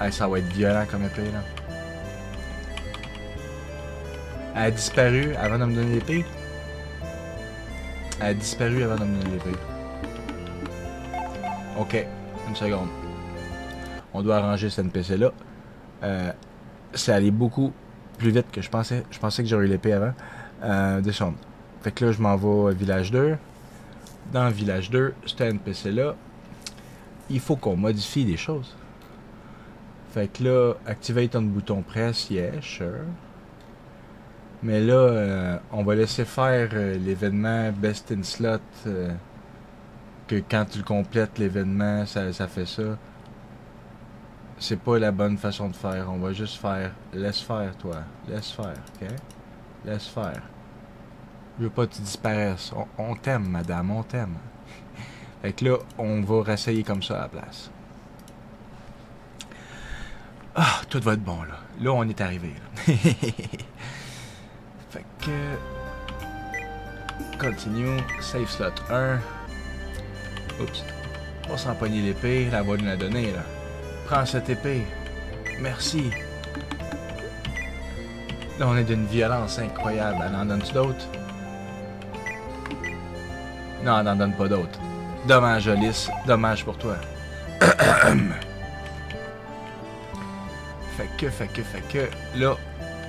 Ah, ça va être violent comme épée, là. Elle a disparu avant de me donner l'épée. Elle a disparu avant de me donner l'épée. Ok, une seconde. On doit arranger cet NPC-là. Euh, c'est allé beaucoup plus vite que je pensais. Je pensais que j'aurais eu l'épée avant. Euh, descendre. Fait que là, je m'en vais à village 2. Dans village 2, cet NPC-là, il faut qu'on modifie des choses. Fait que là, activate un bouton presse, yeah, sure. Mais là, euh, on va laisser faire euh, l'événement Best in Slot. euh, que quand tu le complètes, l'événement, ça, ça fait ça. C'est pas la bonne façon de faire. On va juste faire. Laisse faire, toi. Laisse faire, ok? Laisse faire. Je veux pas que tu disparaisses. On, t'aime, madame, on t'aime. [laughs] Fait que là, on va rassayer comme ça à la place. Ah, tout va être bon, là. Là, on est arrivé, là. [laughs] fait que... Continue. Save slot 1. Oups. On va s'empoigner l'épée. La va nous la donner, là. Prends cette épée. Merci. Là, on est d'une violence incroyable. Elle en donne-tu d'autres? Non, elle n'en donne pas d'autres. Dommage, Alice. Dommage pour toi. [coughs] fait que, fait que, fait que. Là,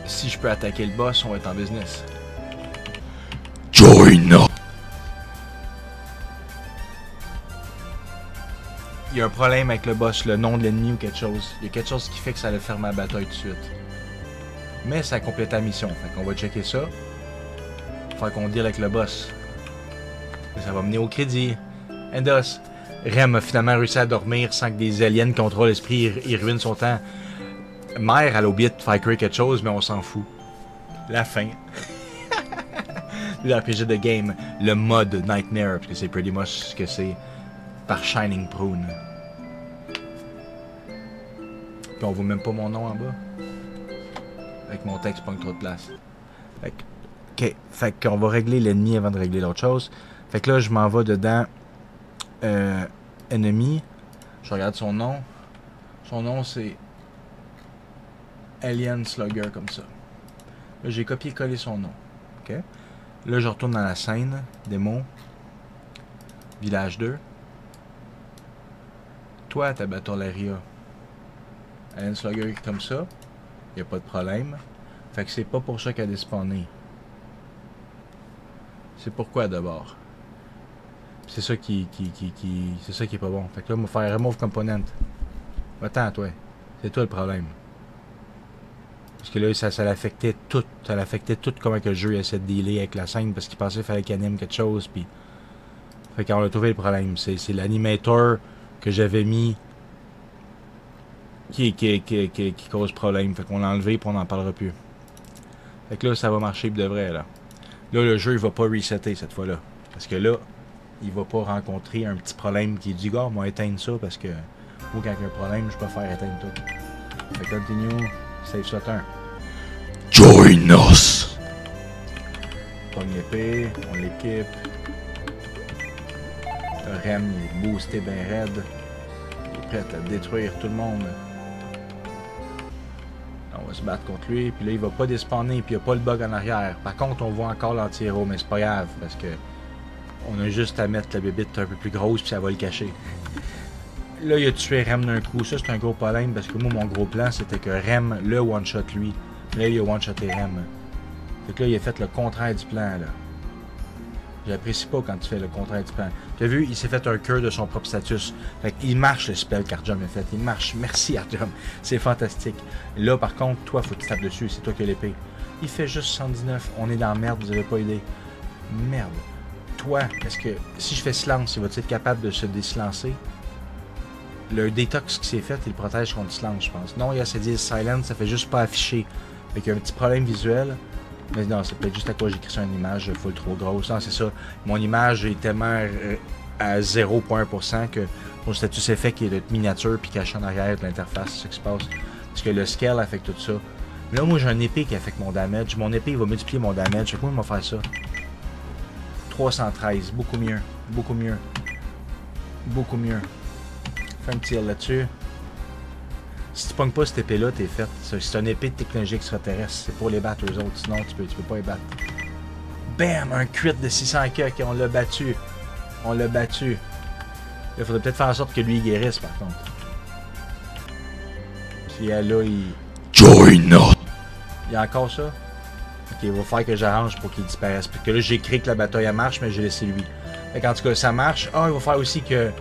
si je peux attaquer le boss, on va être en business. Il y a un problème avec le boss, le nom de l'ennemi ou quelque chose. Il y a quelque chose qui fait que ça allait faire ma bataille tout de suite. Mais ça a complété la mission. Fait qu'on va checker ça. Faut qu'on deal avec le boss. Et ça va mener au crédit. Endos. Rem a finalement réussi à dormir sans que des aliens contrôlent l'esprit et ruinent son temps. Mère, elle a oublié de faire créer quelque chose, mais on s'en fout. La fin. [laughs] L'RPG de game, le mode Nightmare, parce que c'est pretty much ce que c'est par Shining Prune. Puis on voit même pas mon nom en bas. Avec mon texte, pas trop de place. Fait fait qu'on va régler l'ennemi avant de régler l'autre chose. Fait que là, je m'en vais dedans. Euh, ennemi. Je regarde son nom. Son nom, c'est Alien Slugger, comme ça. Là, j'ai copié-collé son nom. Ok? Là, je retourne dans la scène. Démon. Village 2. Toi, ta Laria. Alien Slugger comme ça. Y a pas de problème. Fait que c'est pas pour ça qu'elle a despawné. C'est pourquoi d'abord? C'est ça qui, qui, qui, c'est ça qui est pas bon. Fait que là, on va faire remove component. Attends, toi. C'est toi le problème. Parce que là, ça, ça l'affectait tout. Ça l'affectait tout comment que le jeu essaie de dealer avec la scène parce qu'il pensait qu'il fallait qu'il anime quelque chose. Puis... Fait qu'on a trouvé le problème. C'est, c'est l'animateur que j'avais mis qui, qui, qui, cause problème. Fait qu'on l'a enlevé et on n'en parlera plus. Fait que là, ça va marcher de vrai, là. Là, le jeu, il va pas resetter cette fois-là. Parce que là, il va pas rencontrer un petit problème qui dit, gars, moi, éteindre ça parce que, moi, quand il y a un problème, je peux faire éteindre tout. Fait que continue, save ça un. Join us. Pogne l'épée, on l'équipe. Rem, est boosté bien raide. Il est prêt à détruire tout le monde. On va se battre contre lui, puis là il va pas despawner, puis il n'y a pas le bug en arrière. Par contre, on voit encore l'anti-héros, mais c'est pas grave, parce que on a juste à mettre la bébite un peu plus grosse, puis ça va le cacher. Là, il a tué Rem d'un coup. Ça, c'est un gros problème, parce que moi, mon gros plan, c'était que Rem le one-shot lui. Là, il a one-shoté Rem. Fait que là, il a fait le contraire du plan, là. J'apprécie pas quand tu fais le contraire du plan. Tu as vu, il s'est fait un cœur de son propre status. Fait qu'il marche le spell qu'Arjum a fait. Il marche. Merci Arjum. [laughs] C'est fantastique. Là, par contre, toi, faut que tu tapes dessus. C'est toi qui as l'épée. Il fait juste 119. On est dans merde, vous avez pas idée. Merde. Toi, est-ce que si je fais silence, il va être capable de se désilencer? Le détox qui s'est fait, il protège contre silence, je pense. Non, il y a ces 10 silence, ça fait juste pas afficher. Fait qu'il y a un petit problème visuel. Mais non, c'est peut-être juste à quoi j'ai écrit sur une image full trop grosse. Non, c'est ça. Mon image est tellement euh, à 0.1% que mon status effet qui est de miniature puis caché en arrière de l'interface, c'est ce qui se passe. Parce que le scale affecte tout ça. Mais là, moi, j'ai un épée qui affecte mon damage. Mon épée, il va multiplier mon damage. Fait que moi, il va faire ça. 313, beaucoup mieux. Beaucoup mieux. Beaucoup mieux. Fais un petit là-dessus. Si tu pognes pas cette épée-là, t'es fait. C'est une épée de technologie extraterrestre. C'est pour les battre eux autres. Sinon, tu peux, tu peux pas les battre. Bam! Un crit de 600 k on l'a battu. On l'a battu. Il faudrait peut-être faire en sorte que lui il guérisse par contre. Puis là, il. Join us. Il y a encore ça? Ok, il va falloir que j'arrange pour qu'il disparaisse. Parce que là, j'ai écrit que la bataille elle marche, mais j'ai laissé lui. Fait en tout cas, ça marche. Ah, il va falloir aussi que.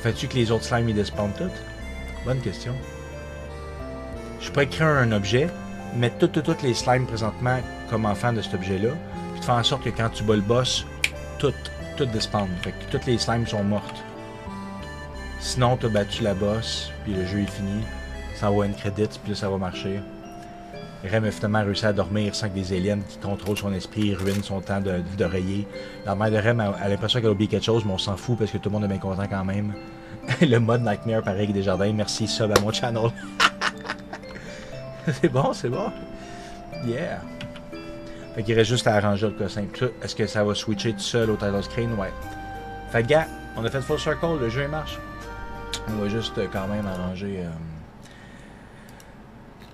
Fais-tu que les autres slimes ils despawnent toutes? Bonne question. Je pourrais créer un objet, mettre toutes, les slimes présentement comme enfant de cet objet-là, puis de faire en sorte que quand tu bats le boss, toutes, toutes. Fait que toutes les slimes sont mortes. Sinon, tu as battu la boss, puis le jeu est fini. Ça envoie une crédit, puis là, ça va marcher. Rem a finalement réussi à dormir sans que des aliens qui contrôlent son esprit ruinent son temps de, de. La mère de Rem a, a l'impression qu'elle a oublié quelque chose, mais on s'en fout parce que tout le monde est bien content quand même. [laughs] le mode Nightmare pareil des jardins. Merci sub à mon channel. [laughs] c'est bon, c'est bon. Yeah. Fait qu'il reste juste à arranger le cossin. Est-ce que ça va switcher tout seul au title screen? Ouais. Fait que, gars, on a fait full circle, le jeu marche. On va juste euh, quand même arranger euh,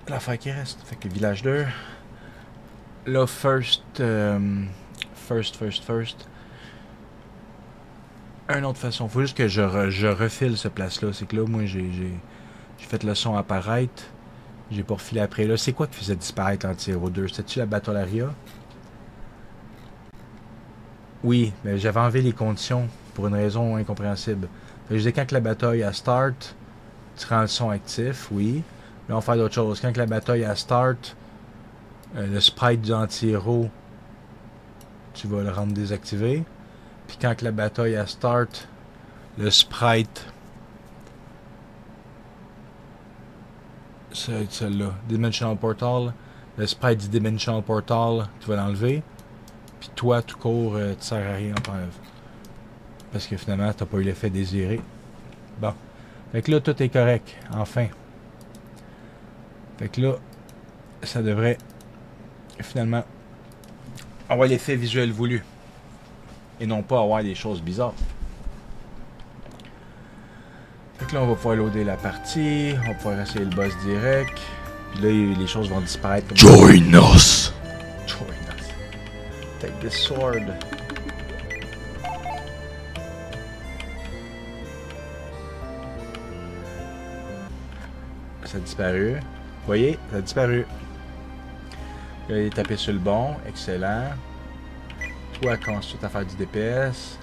l'affaire qui reste. Fait que village 2. Là, first, euh, first, first, first. Une autre façon. Faut juste que je, re, je refile ce place-là. C'est que là, moi, j'ai fait le son apparaître. J'ai pas refilé après. Là, c'est quoi qui faisait disparaître l'anti-héros 2 C'était-tu la Battlearia Oui, mais j'avais enlevé les conditions pour une raison incompréhensible. Je disais quand la bataille à start, tu rends le son actif, oui. Là, on va faire d'autres choses. Quand la bataille à start, euh, le sprite du anti-héros, tu vas le rendre désactivé. Puis quand la bataille à start, le sprite. Celle-là. Dimensional Portal. Le sprite du Dimensional Portal, tu vas l'enlever. Puis toi, tout court, euh, tu sers à rien. Parce que finalement, t'as pas eu l'effet désiré. Bon. Fait que là, tout est correct. Enfin. Fait que là, ça devrait finalement avoir l'effet visuel voulu et non pas avoir des choses bizarres. Fait que là, on va pouvoir loader la partie, on va pouvoir essayer le boss direct, puis là, les choses vont disparaître. Comme Join us. Join us. Take the sword. Ça a disparu. voyez, ça a disparu. Là, il est tapé sur le bon. Excellent. Toi, tout à faire du DPS.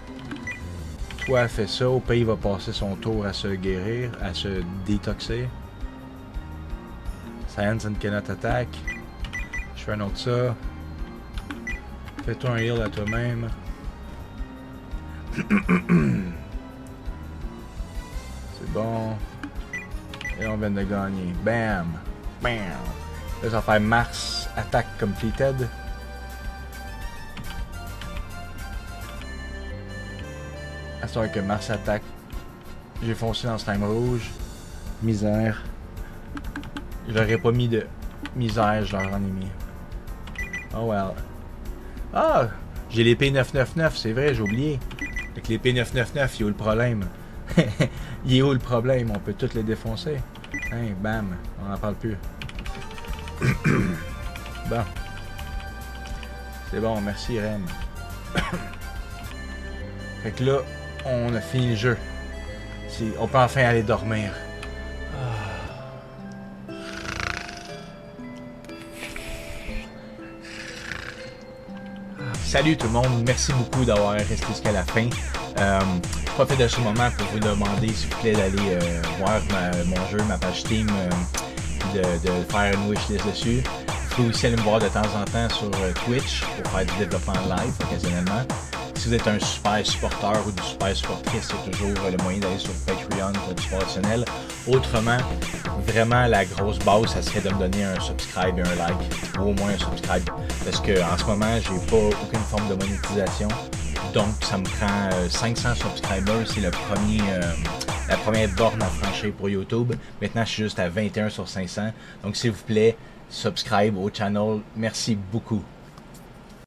Toi, fais ça. Au pays, il va passer son tour à se guérir, à se détoxer. Science and cannot attack. Je fais un autre ça. Fais-toi un heal à toi-même. [clears throat] C'est bon. Et on vient de gagner. Bam! Bam! Là, ça va faire Mars Attack Completed. Ce que Mars Attack, j'ai foncé dans ce time rouge. Misère. Je l'aurais pas mis de misère, je leur en ai mis. Oh well. Ah! J'ai l'épée 999, c'est vrai, j'ai oublié. Avec l'épée 999, il y a où le problème? [laughs] il est où le problème? On peut toutes les défoncer. Hein, bam, on n'en parle plus. [coughs] bon. C'est bon, merci Rem. [coughs] fait que là, on a fini le jeu. On peut enfin aller dormir. Salut tout le monde, merci beaucoup d'avoir resté jusqu'à la fin. Euh, profite de ce moment pour vous demander, s'il vous plaît, d'aller euh, voir mon jeu, ma page Steam, euh, de, de faire une wishlist dessus. Vous pouvez aussi aller me voir de temps en temps sur euh, Twitch pour faire du développement live occasionnellement. Si vous êtes un super supporter ou une super supportrice, c'est toujours euh, le moyen d'aller sur Patreon pour du additionnel. Autrement, vraiment la grosse base, ça serait de me donner un subscribe et un like, ou au moins un subscribe. Parce que en ce moment, j'ai pas aucune forme de monétisation. Donc, ça me prend euh, 500 subscribers. C'est euh, la première borne à franchir pour YouTube. Maintenant, je suis juste à 21 sur 500. Donc, s'il vous plaît, subscribe au channel. Merci beaucoup.